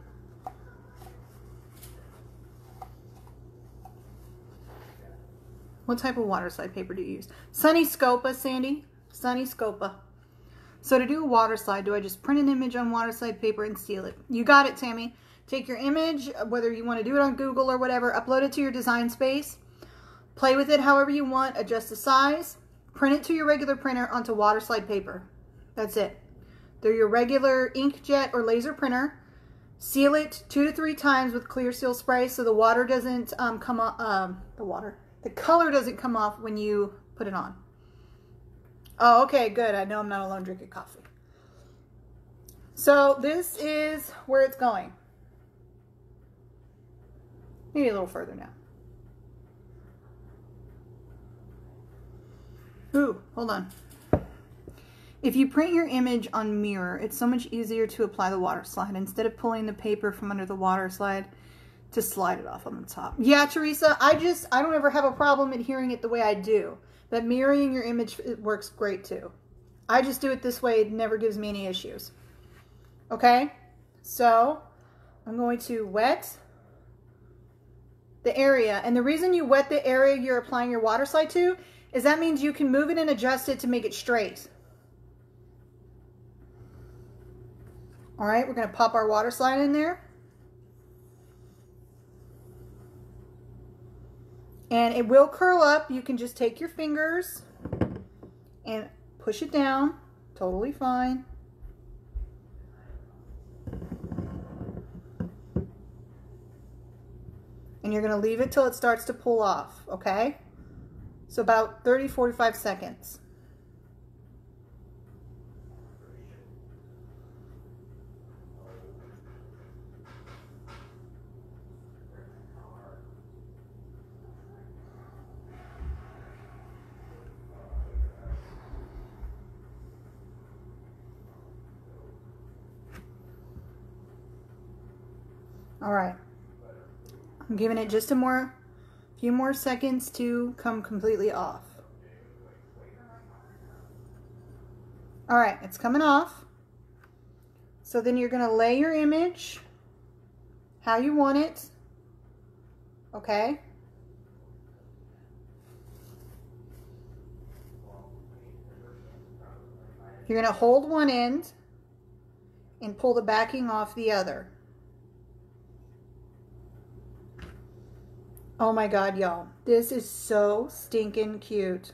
What type of water slide paper do you use? Sunnyscopa, Sandy. Sunnyscopa. So to do a water slide, do I just print an image on water slide paper and seal it? You got it, Tammy. Take your image, whether you want to do it on Google or whatever, upload it to your design space, play with it however you want, adjust the size, print it to your regular printer onto water slide paper. That's it. They're your regular inkjet or laser printer. Seal it two to three times with clear seal spray so the water doesn't um, come off, um, the water, the color doesn't come off when you put it on. Oh, okay, good. I know I'm not alone drinking coffee. So this is where it's going. Maybe a little further now. Ooh, hold on. If you print your image on mirror, it's so much easier to apply the water slide instead of pulling the paper from under the water slide to slide it off on the top. Yeah, Teresa, I just, I don't ever have a problem adhering it the way I do. But mirroring your image works great too. I just do it this way. It never gives me any issues. Okay, so I'm going to wet the area. And the reason you wet the area you're applying your water slide to is that means you can move it and adjust it to make it straight. All right, we're going to pop our water slide in there. And it will curl up. You can just take your fingers and push it down. Totally fine. And you're going to leave it till it starts to pull off, okay? So about 30, 45 seconds. All right. I'm giving it just a more, few more seconds to come completely off. All right, it's coming off. So then you're gonna lay your image how you want it, okay? You're gonna hold one end and pull the backing off the other. Oh my God, y'all. This is so stinking cute.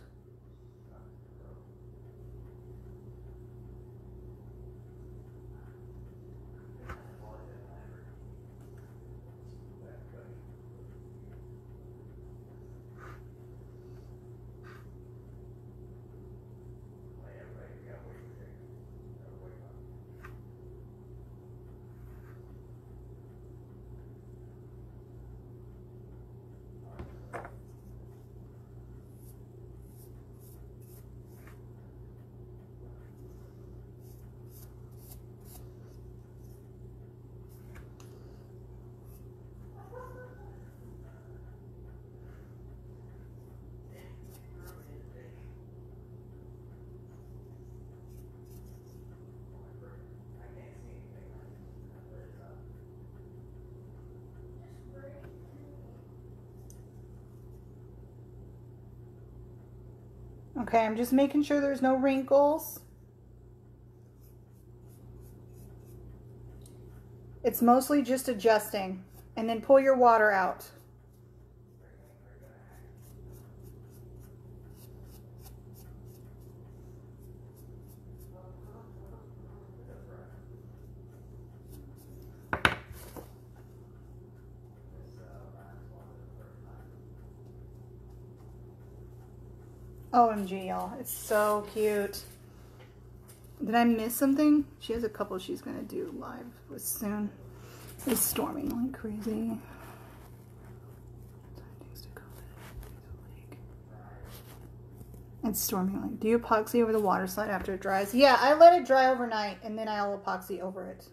Okay, I'm just making sure there's no wrinkles. It's mostly just adjusting. And then pull your water out. OMG, y'all. It's so cute. Did I miss something? She has a couple she's going to do live with soon. It's storming like crazy. It's storming like. Do you epoxy over the water slide after it dries? Yeah, I let it dry overnight and then I'll epoxy over it.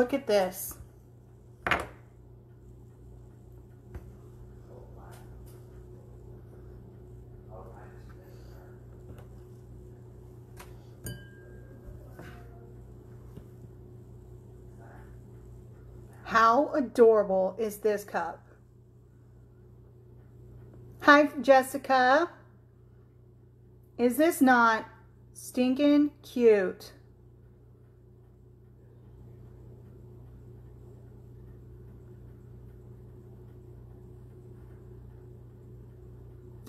Look at this. How adorable is this cup? Hi, Jessica. Is this not stinking cute?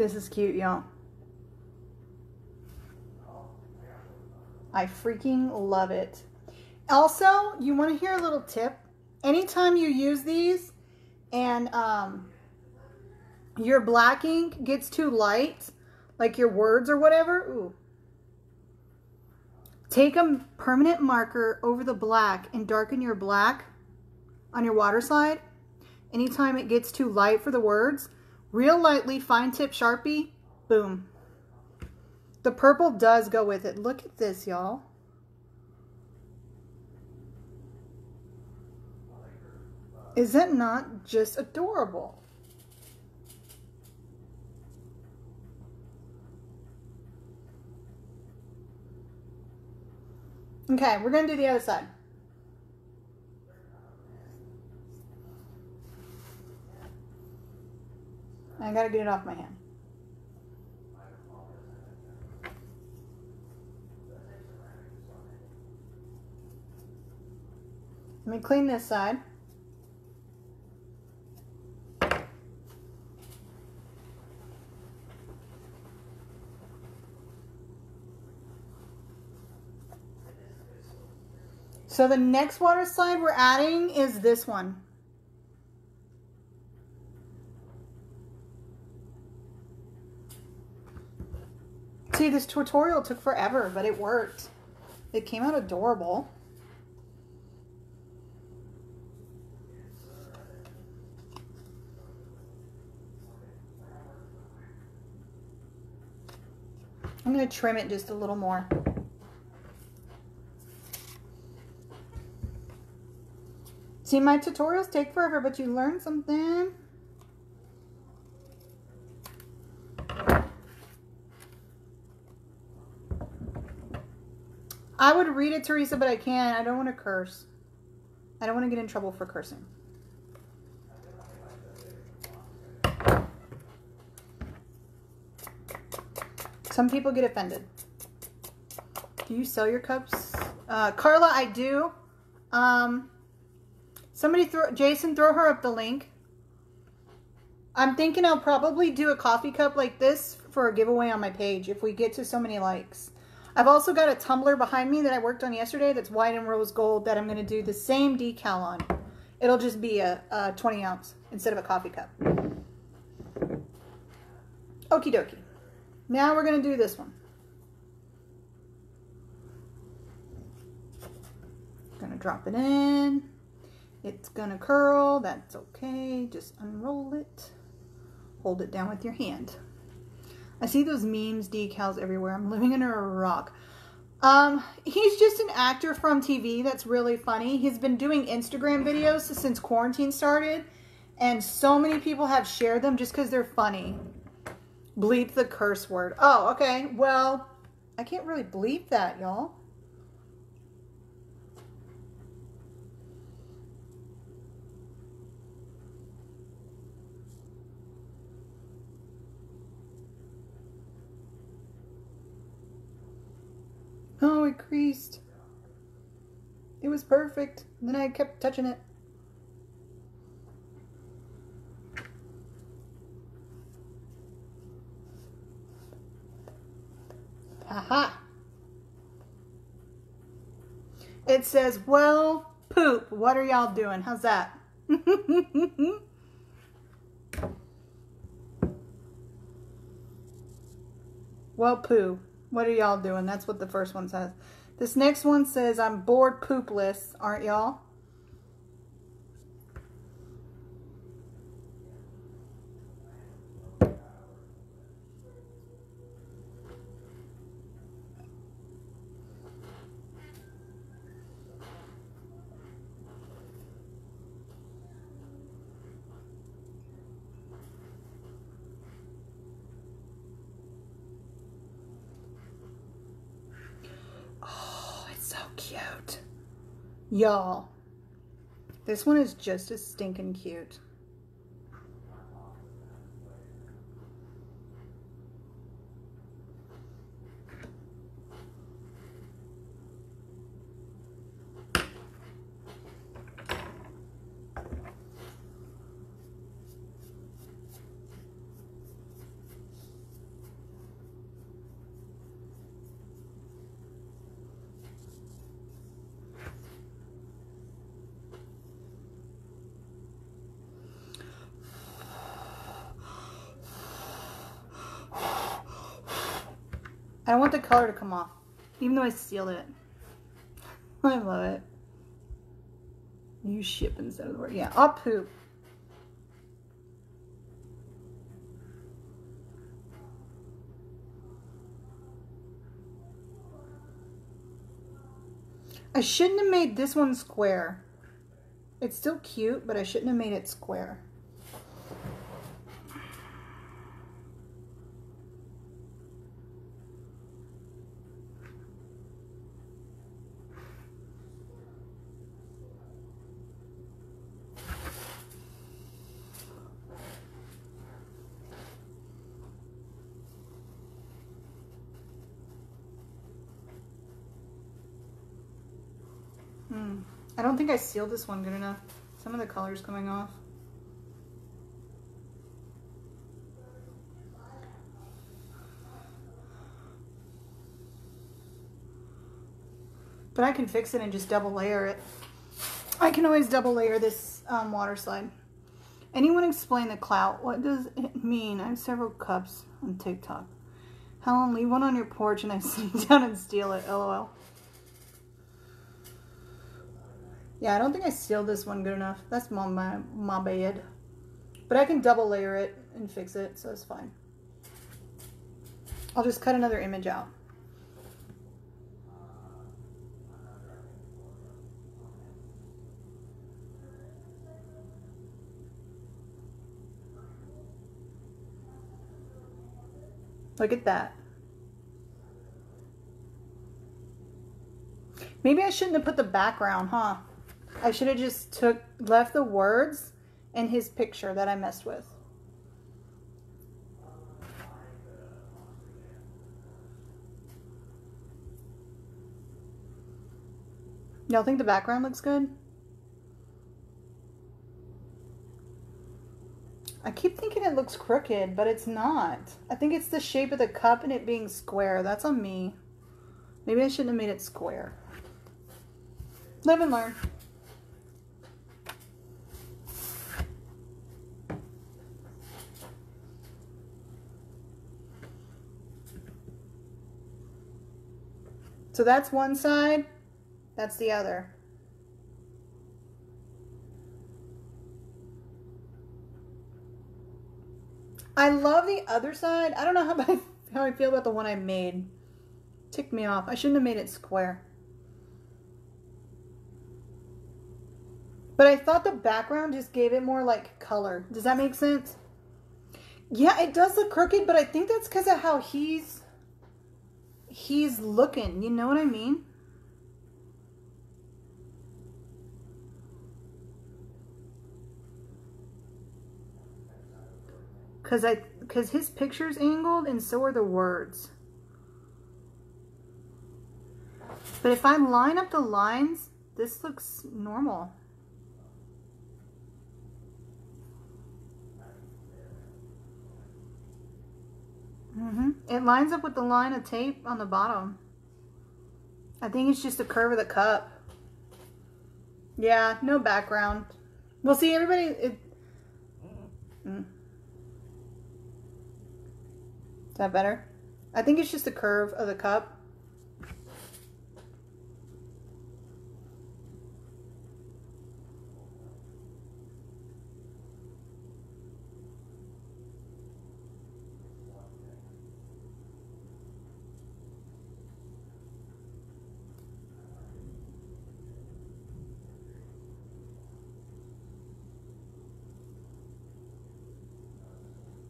This is cute, y'all. I freaking love it. Also, you want to hear a little tip? Anytime you use these and um, your black ink gets too light, like your words or whatever, ooh, take a permanent marker over the black and darken your black on your water slide. Anytime it gets too light for the words, Real lightly fine tip Sharpie, boom. The purple does go with it. Look at this, y'all. Is it not just adorable? Okay, we're going to do the other side. I gotta get it off my hand. Let me clean this side. So the next water slide we're adding is this one. This tutorial took forever, but it worked. It came out adorable. I'm going to trim it just a little more. See, my tutorials take forever, but you learn something. I would read it, Teresa, but I can't. I don't want to curse. I don't want to get in trouble for cursing. Some people get offended. Do you sell your cups? Uh, Carla, I do. Um, somebody throw, Jason, throw her up the link. I'm thinking I'll probably do a coffee cup like this for a giveaway on my page if we get to so many likes. I've also got a tumbler behind me that I worked on yesterday that's white and rose gold that I'm going to do the same decal on. It'll just be a, a 20 ounce instead of a coffee cup. Okie dokie. Now we're going to do this one. Going to drop it in. It's going to curl. That's okay. Just unroll it. Hold it down with your hand. I see those memes decals everywhere. I'm living under a rock. Um, he's just an actor from TV that's really funny. He's been doing Instagram videos since quarantine started. And so many people have shared them just because they're funny. Bleep the curse word. Oh, okay. Well, I can't really bleep that, y'all. Oh, it creased. It was perfect. And then I kept touching it. Aha. It says, well, poop. What are y'all doing? How's that? well, poo. What are y'all doing? That's what the first one says. This next one says, I'm bored poopless, aren't y'all? cute. Y'all, this one is just as stinking cute. I want the color to come off, even though I sealed it. I love it. You ship instead of the word. Yeah, I'll poop. I shouldn't have made this one square. It's still cute, but I shouldn't have made it square. I sealed this one good enough. Some of the color's coming off. But I can fix it and just double layer it. I can always double layer this um, water slide. Anyone explain the clout? What does it mean? I have several cups on TikTok. Helen, leave one on your porch and I sneak down and steal it. LOL. Yeah, I don't think I sealed this one good enough. That's my, my, bad. But I can double layer it and fix it, so it's fine. I'll just cut another image out. Look at that. Maybe I shouldn't have put the background, huh? I should have just took left the words and his picture that I messed with. Y'all think the background looks good? I keep thinking it looks crooked, but it's not. I think it's the shape of the cup and it being square. That's on me. Maybe I shouldn't have made it square. Live and learn. So that's one side, that's the other. I love the other side. I don't know how, how I feel about the one I made. Ticked me off. I shouldn't have made it square. But I thought the background just gave it more like color. Does that make sense? Yeah, it does look crooked, but I think that's because of how he's he's looking. You know what I mean? Cause I cause his picture's angled and so are the words. But if I line up the lines, this looks normal. Mm -hmm. It lines up with the line of tape on the bottom. I think it's just the curve of the cup. Yeah, no background. Well, see, everybody... It, mm. Is that better? I think it's just the curve of the cup.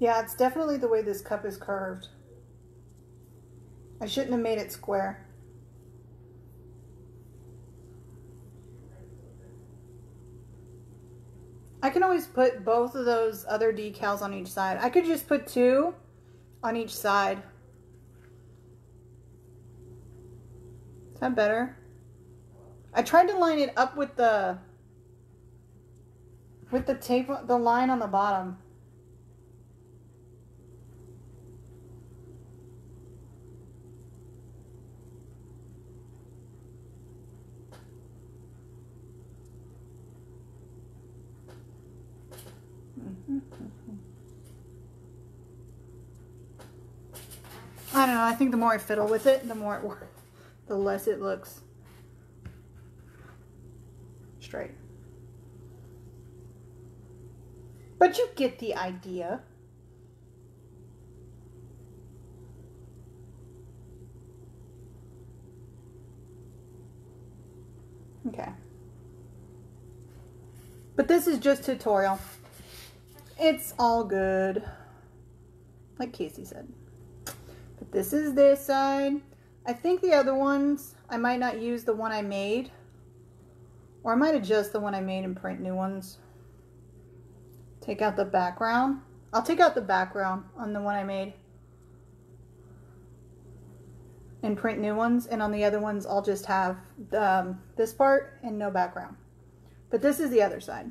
Yeah, it's definitely the way this cup is curved. I shouldn't have made it square. I can always put both of those other decals on each side. I could just put two on each side. Is that better? I tried to line it up with the with the tape, the line on the bottom. I don't know. I think the more I fiddle with it, the more it works, the less it looks straight. But you get the idea. Okay. But this is just tutorial. It's all good. Like Casey said. This is this side. I think the other ones, I might not use the one I made. Or I might adjust the one I made and print new ones. Take out the background. I'll take out the background on the one I made. And print new ones. And on the other ones, I'll just have um, this part and no background. But this is the other side.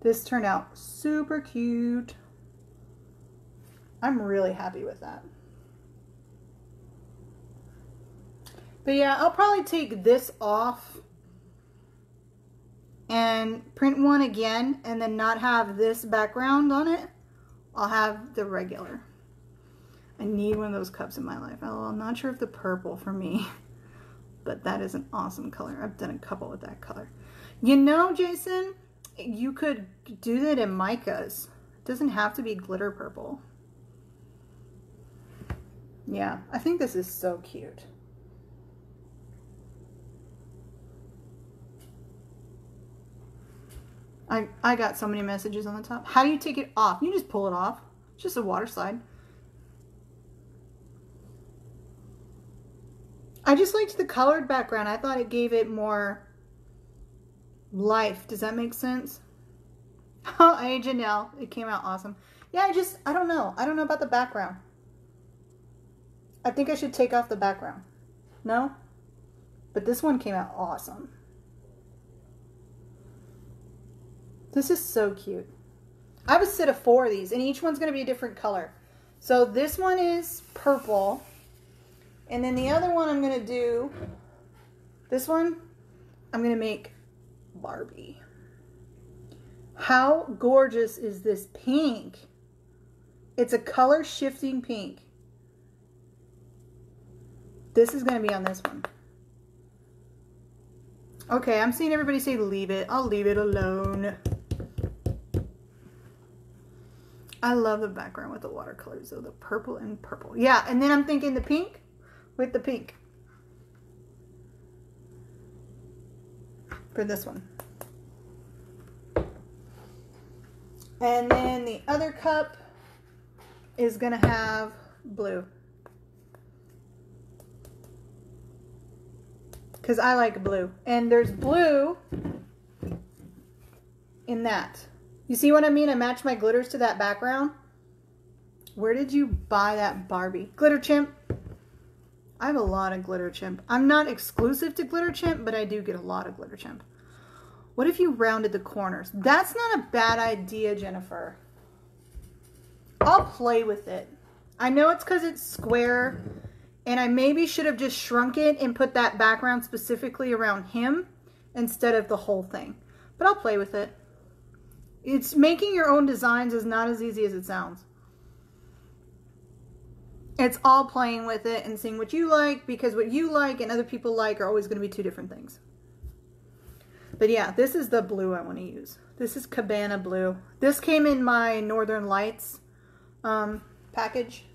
This turned out super cute. I'm really happy with that. But yeah, I'll probably take this off and print one again and then not have this background on it. I'll have the regular. I need one of those cups in my life. Oh, I'm not sure if the purple for me, but that is an awesome color. I've done a couple with that color. You know, Jason, you could do that in micas. It doesn't have to be glitter purple. Yeah, I think this is so cute. I, I got so many messages on the top. How do you take it off? You just pull it off. It's just a water slide. I just liked the colored background. I thought it gave it more life. Does that make sense? Oh, hey, Janelle. It came out awesome. Yeah, I just, I don't know. I don't know about the background. I think I should take off the background. No? But this one came out awesome. This is so cute. I have a set of four of these, and each one's going to be a different color. So this one is purple. And then the other one I'm going to do, this one, I'm going to make Barbie. How gorgeous is this pink? It's a color shifting pink. This is going to be on this one. Okay, I'm seeing everybody say leave it. I'll leave it alone. I love the background with the watercolors though, the purple and purple. Yeah, and then I'm thinking the pink with the pink for this one. And then the other cup is going to have blue. Because I like blue. And there's blue in that. You see what I mean? I match my glitters to that background. Where did you buy that Barbie? Glitter Chimp. I have a lot of Glitter Chimp. I'm not exclusive to Glitter Chimp, but I do get a lot of Glitter Chimp. What if you rounded the corners? That's not a bad idea, Jennifer. I'll play with it. I know it's because it's square, and I maybe should have just shrunk it and put that background specifically around him instead of the whole thing. But I'll play with it. It's making your own designs is not as easy as it sounds. It's all playing with it and seeing what you like because what you like and other people like are always going to be two different things. But yeah, this is the blue I want to use. This is Cabana Blue. This came in my Northern Lights um, package,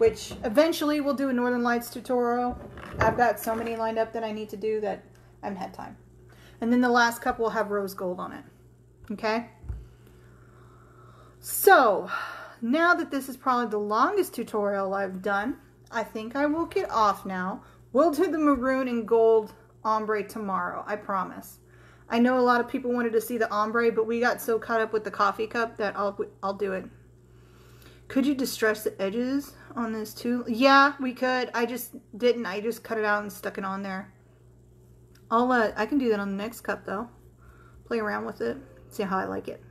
which eventually we'll do a Northern Lights tutorial. I've got so many lined up that I need to do that I haven't had time. And then the last cup will have rose gold on it. Okay? So, now that this is probably the longest tutorial I've done, I think I will get off now. We'll do the maroon and gold ombre tomorrow, I promise. I know a lot of people wanted to see the ombre, but we got so caught up with the coffee cup that I'll, I'll do it. Could you distress the edges on this too? Yeah, we could. I just didn't. I just cut it out and stuck it on there. I'll, uh, I can do that on the next cup though. Play around with it. See how I like it.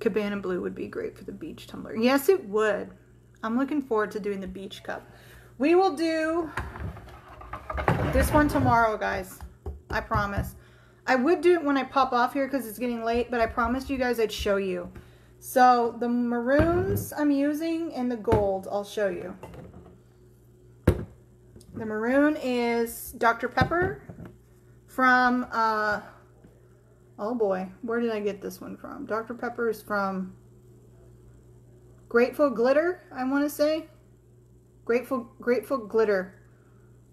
Cabana Blue would be great for the beach tumbler. Yes, it would. I'm looking forward to doing the beach cup. We will do this one tomorrow, guys. I promise. I would do it when I pop off here because it's getting late, but I promised you guys I'd show you. So the maroons I'm using and the gold I'll show you. The maroon is Dr. Pepper from, uh, oh boy, where did I get this one from? Dr. Pepper is from Grateful Glitter, I want to say. Grateful, Grateful Glitter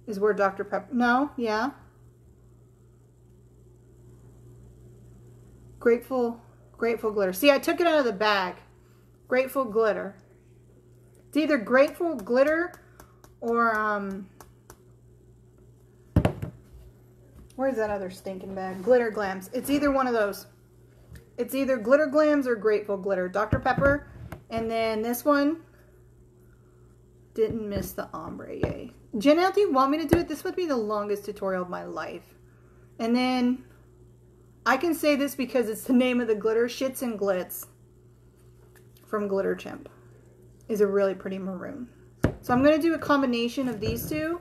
is where Dr. Pepper, no, yeah. Grateful, Grateful Glitter. See, I took it out of the bag. Grateful Glitter. It's either Grateful Glitter or, um, where's that other stinking bag? Glitter Glams. It's either one of those. It's either Glitter Glams or Grateful Glitter. Dr. Pepper. And then this one, didn't miss the ombre, yay. Janelle, do you want me to do it? This would be the longest tutorial of my life. And then I can say this because it's the name of the glitter. Shits and Glitz from Glitter Chimp is a really pretty maroon. So I'm going to do a combination of these two.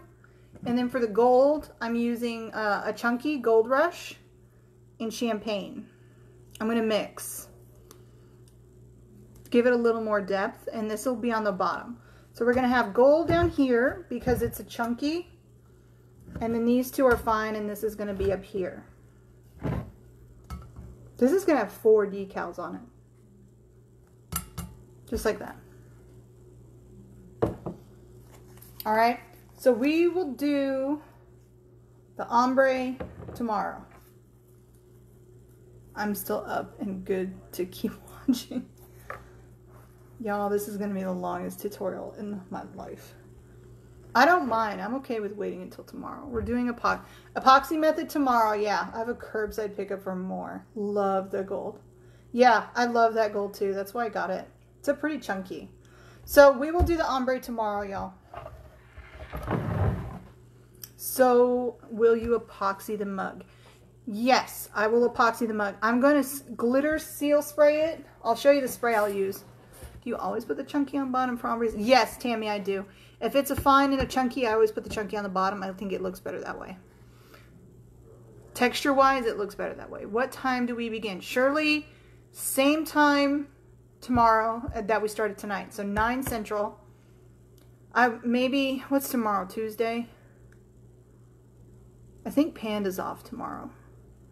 And then for the gold, I'm using uh, a chunky Gold Rush in Champagne. I'm going to mix. give it a little more depth, and this will be on the bottom. So we're gonna have gold down here because it's a chunky, and then these two are fine, and this is gonna be up here. This is gonna have four decals on it. Just like that. All right, so we will do the ombre tomorrow. I'm still up and good to keep watching. Y'all, this is going to be the longest tutorial in my life. I don't mind. I'm okay with waiting until tomorrow. We're doing epoxy, epoxy method tomorrow. Yeah, I have a curbside pickup for more. Love the gold. Yeah, I love that gold too. That's why I got it. It's a pretty chunky. So we will do the ombre tomorrow, y'all. So will you epoxy the mug? Yes, I will epoxy the mug. I'm going to glitter seal spray it. I'll show you the spray I'll use. Do you always put the chunky on bottom for some reason? Yes, Tammy, I do. If it's a fine and a chunky, I always put the chunky on the bottom. I think it looks better that way. Texture-wise, it looks better that way. What time do we begin? Shirley, same time tomorrow uh, that we started tonight. So 9 Central. I maybe, what's tomorrow? Tuesday? I think Panda's off tomorrow.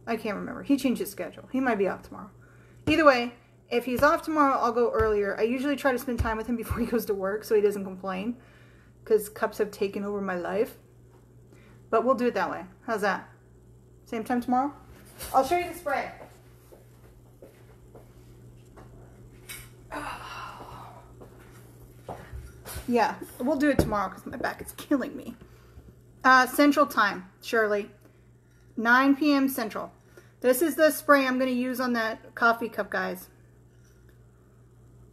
I can't remember. He changed his schedule. He might be off tomorrow. Either way, if he's off tomorrow, I'll go earlier. I usually try to spend time with him before he goes to work so he doesn't complain because cups have taken over my life. But we'll do it that way. How's that? Same time tomorrow? I'll show you the spray. Yeah, we'll do it tomorrow because my back is killing me. Uh, Central Time, Shirley. 9 p.m. Central. This is the spray I'm going to use on that coffee cup, guys.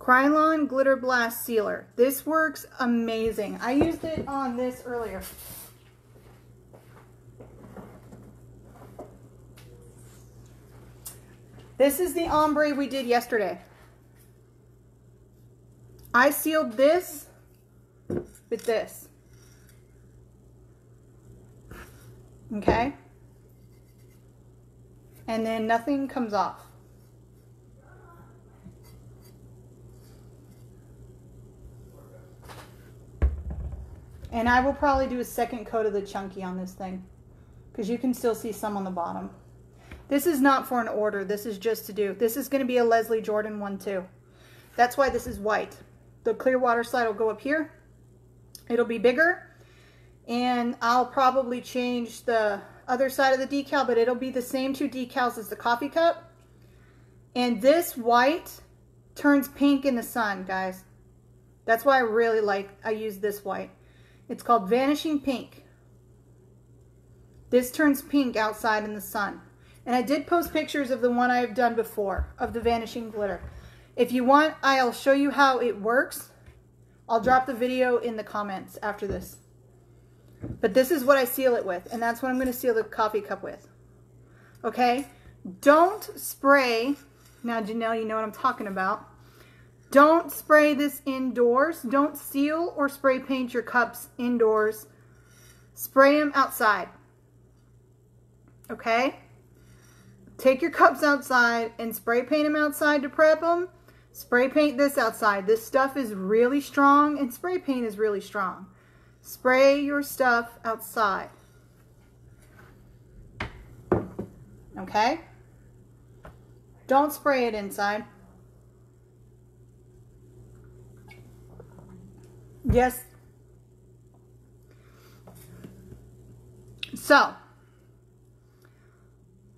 Krylon Glitter Blast Sealer. This works amazing. I used it on this earlier. This is the ombre we did yesterday. I sealed this with this. Okay? And then nothing comes off. And I will probably do a second coat of the chunky on this thing because you can still see some on the bottom. This is not for an order. This is just to do. This is going to be a Leslie Jordan one too. That's why this is white. The clear water slide will go up here. It'll be bigger. And I'll probably change the other side of the decal, but it'll be the same two decals as the coffee cup. And this white turns pink in the sun, guys. That's why I really like, I use this white. It's called Vanishing Pink. This turns pink outside in the sun. And I did post pictures of the one I've done before, of the Vanishing Glitter. If you want, I'll show you how it works. I'll drop the video in the comments after this. But this is what I seal it with, and that's what I'm going to seal the coffee cup with. Okay? Don't spray. Now, Janelle, you know what I'm talking about. Don't spray this indoors. Don't seal or spray paint your cups indoors. Spray them outside. Okay? Take your cups outside and spray paint them outside to prep them. Spray paint this outside. This stuff is really strong and spray paint is really strong. Spray your stuff outside. Okay? Don't spray it inside. Yes. So,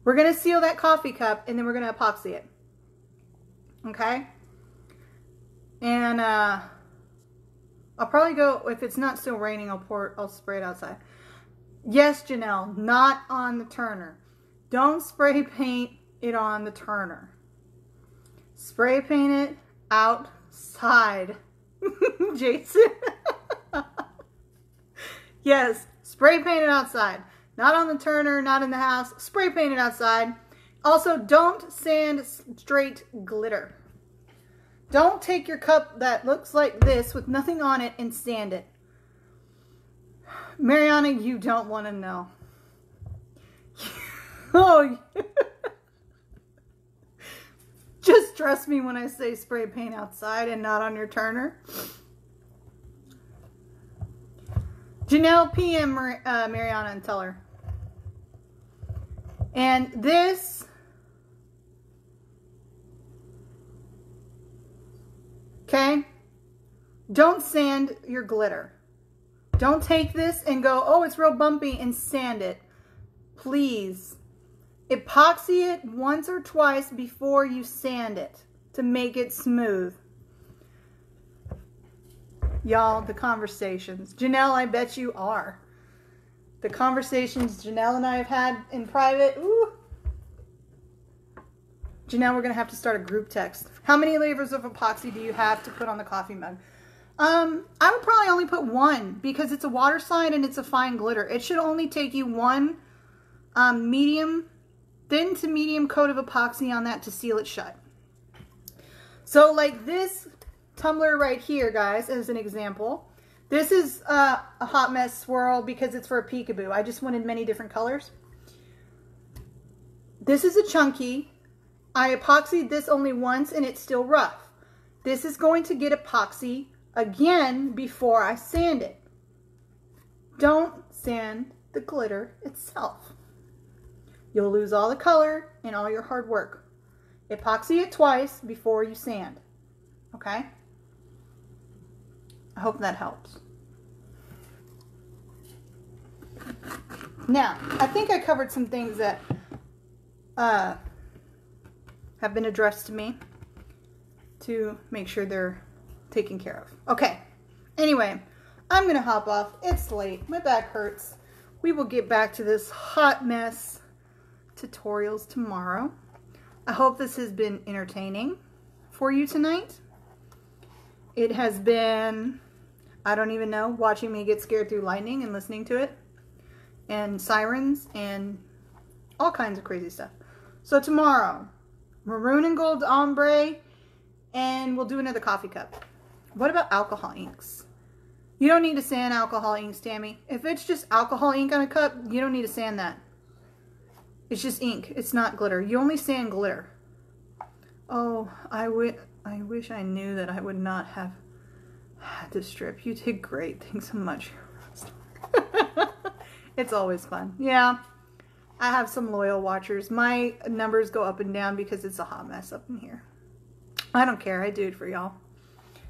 we're going to seal that coffee cup and then we're going to epoxy it. Okay? And uh, I'll probably go, if it's not still raining, I'll pour, I'll spray it outside. Yes, Janelle, not on the turner. Don't spray paint it on the turner. Spray paint it outside. Jason. yes, spray painted outside. Not on the turner, not in the house. Spray painted outside. Also, don't sand straight glitter. Don't take your cup that looks like this with nothing on it and sand it. Mariana, you don't want to know. oh, just trust me when I say spray paint outside and not on your turner. Janelle PM Mar uh, Mariana and tell her. And this Okay? Don't sand your glitter. Don't take this and go, oh, it's real bumpy and sand it. Please. Epoxy it once or twice before you sand it to make it smooth. Y'all, the conversations. Janelle, I bet you are. The conversations Janelle and I have had in private. Ooh. Janelle, we're going to have to start a group text. How many layers of epoxy do you have to put on the coffee mug? Um, I would probably only put one because it's a water slide and it's a fine glitter. It should only take you one um, medium, thin to medium coat of epoxy on that to seal it shut. So like this tumbler right here, guys, as an example. This is uh, a hot mess swirl because it's for a peekaboo. I just wanted many different colors. This is a chunky. I epoxied this only once and it's still rough. This is going to get epoxy again before I sand it. Don't sand the glitter itself. You'll lose all the color and all your hard work. Epoxy it twice before you sand. Okay? I hope that helps. Now, I think I covered some things that uh, have been addressed to me to make sure they're taken care of. Okay. Anyway, I'm going to hop off. It's late. My back hurts. We will get back to this hot mess tutorials tomorrow. I hope this has been entertaining for you tonight. It has been, I don't even know, watching me get scared through lightning and listening to it. And sirens and all kinds of crazy stuff. So tomorrow, maroon and gold ombre, and we'll do another coffee cup. What about alcohol inks? You don't need to sand alcohol inks, Tammy. If it's just alcohol ink on a cup, you don't need to sand that. It's just ink. It's not glitter. You only sand glitter. Oh, I. I wish I knew that I would not have had to strip. You did great. Thanks so much. it's always fun. Yeah. I have some loyal watchers. My numbers go up and down because it's a hot mess up in here. I don't care. I do it for y'all.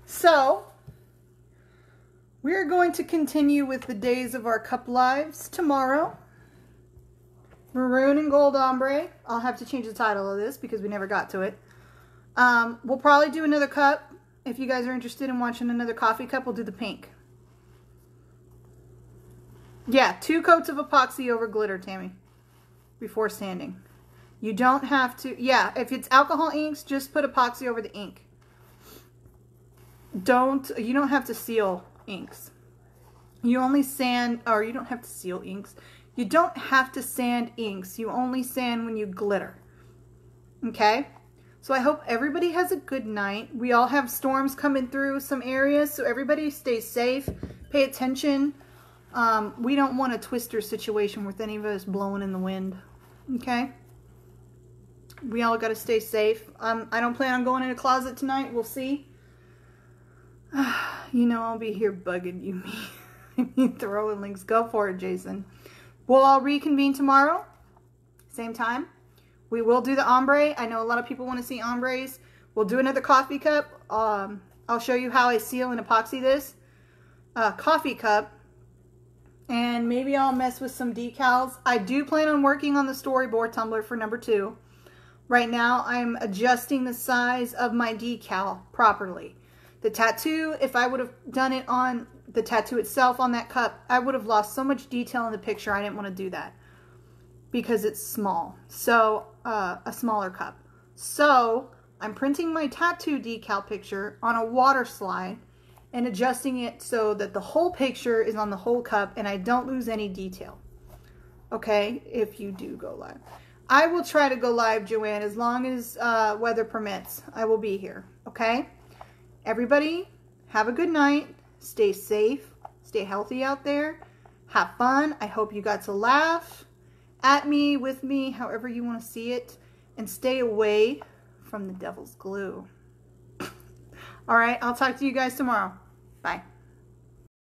So, we're going to continue with the days of our cup lives tomorrow. Maroon and Gold Ombre. I'll have to change the title of this because we never got to it. Um, we'll probably do another cup. If you guys are interested in watching another coffee cup, we'll do the pink. Yeah, two coats of epoxy over glitter, Tammy, before sanding. You don't have to, yeah, if it's alcohol inks, just put epoxy over the ink don't, you don't have to seal inks. You only sand, or you don't have to seal inks. You don't have to sand inks. You only sand when you glitter. Okay? So I hope everybody has a good night. We all have storms coming through some areas, so everybody stay safe. Pay attention. Um, we don't want a twister situation with any of us blowing in the wind. Okay? We all got to stay safe. Um, I don't plan on going in a closet tonight. We'll see. you know I'll be here bugging you, me, throwing links. Go for it, Jason. We'll all reconvene tomorrow, same time. We will do the ombre. I know a lot of people want to see ombres. We'll do another coffee cup. Um, I'll show you how I seal and epoxy this uh, coffee cup. And maybe I'll mess with some decals. I do plan on working on the storyboard tumbler for number two. Right now, I'm adjusting the size of my decal properly. The tattoo, if I would have done it on the tattoo itself on that cup, I would have lost so much detail in the picture. I didn't want to do that because it's small. So, uh, a smaller cup. So, I'm printing my tattoo decal picture on a water slide and adjusting it so that the whole picture is on the whole cup and I don't lose any detail. Okay, if you do go live. I will try to go live, Joanne, as long as uh, weather permits. I will be here, okay? Everybody, have a good night. Stay safe. Stay healthy out there. Have fun. I hope you got to laugh at me, with me, however you want to see it. And stay away from the devil's glue. All right, I'll talk to you guys tomorrow. Bye.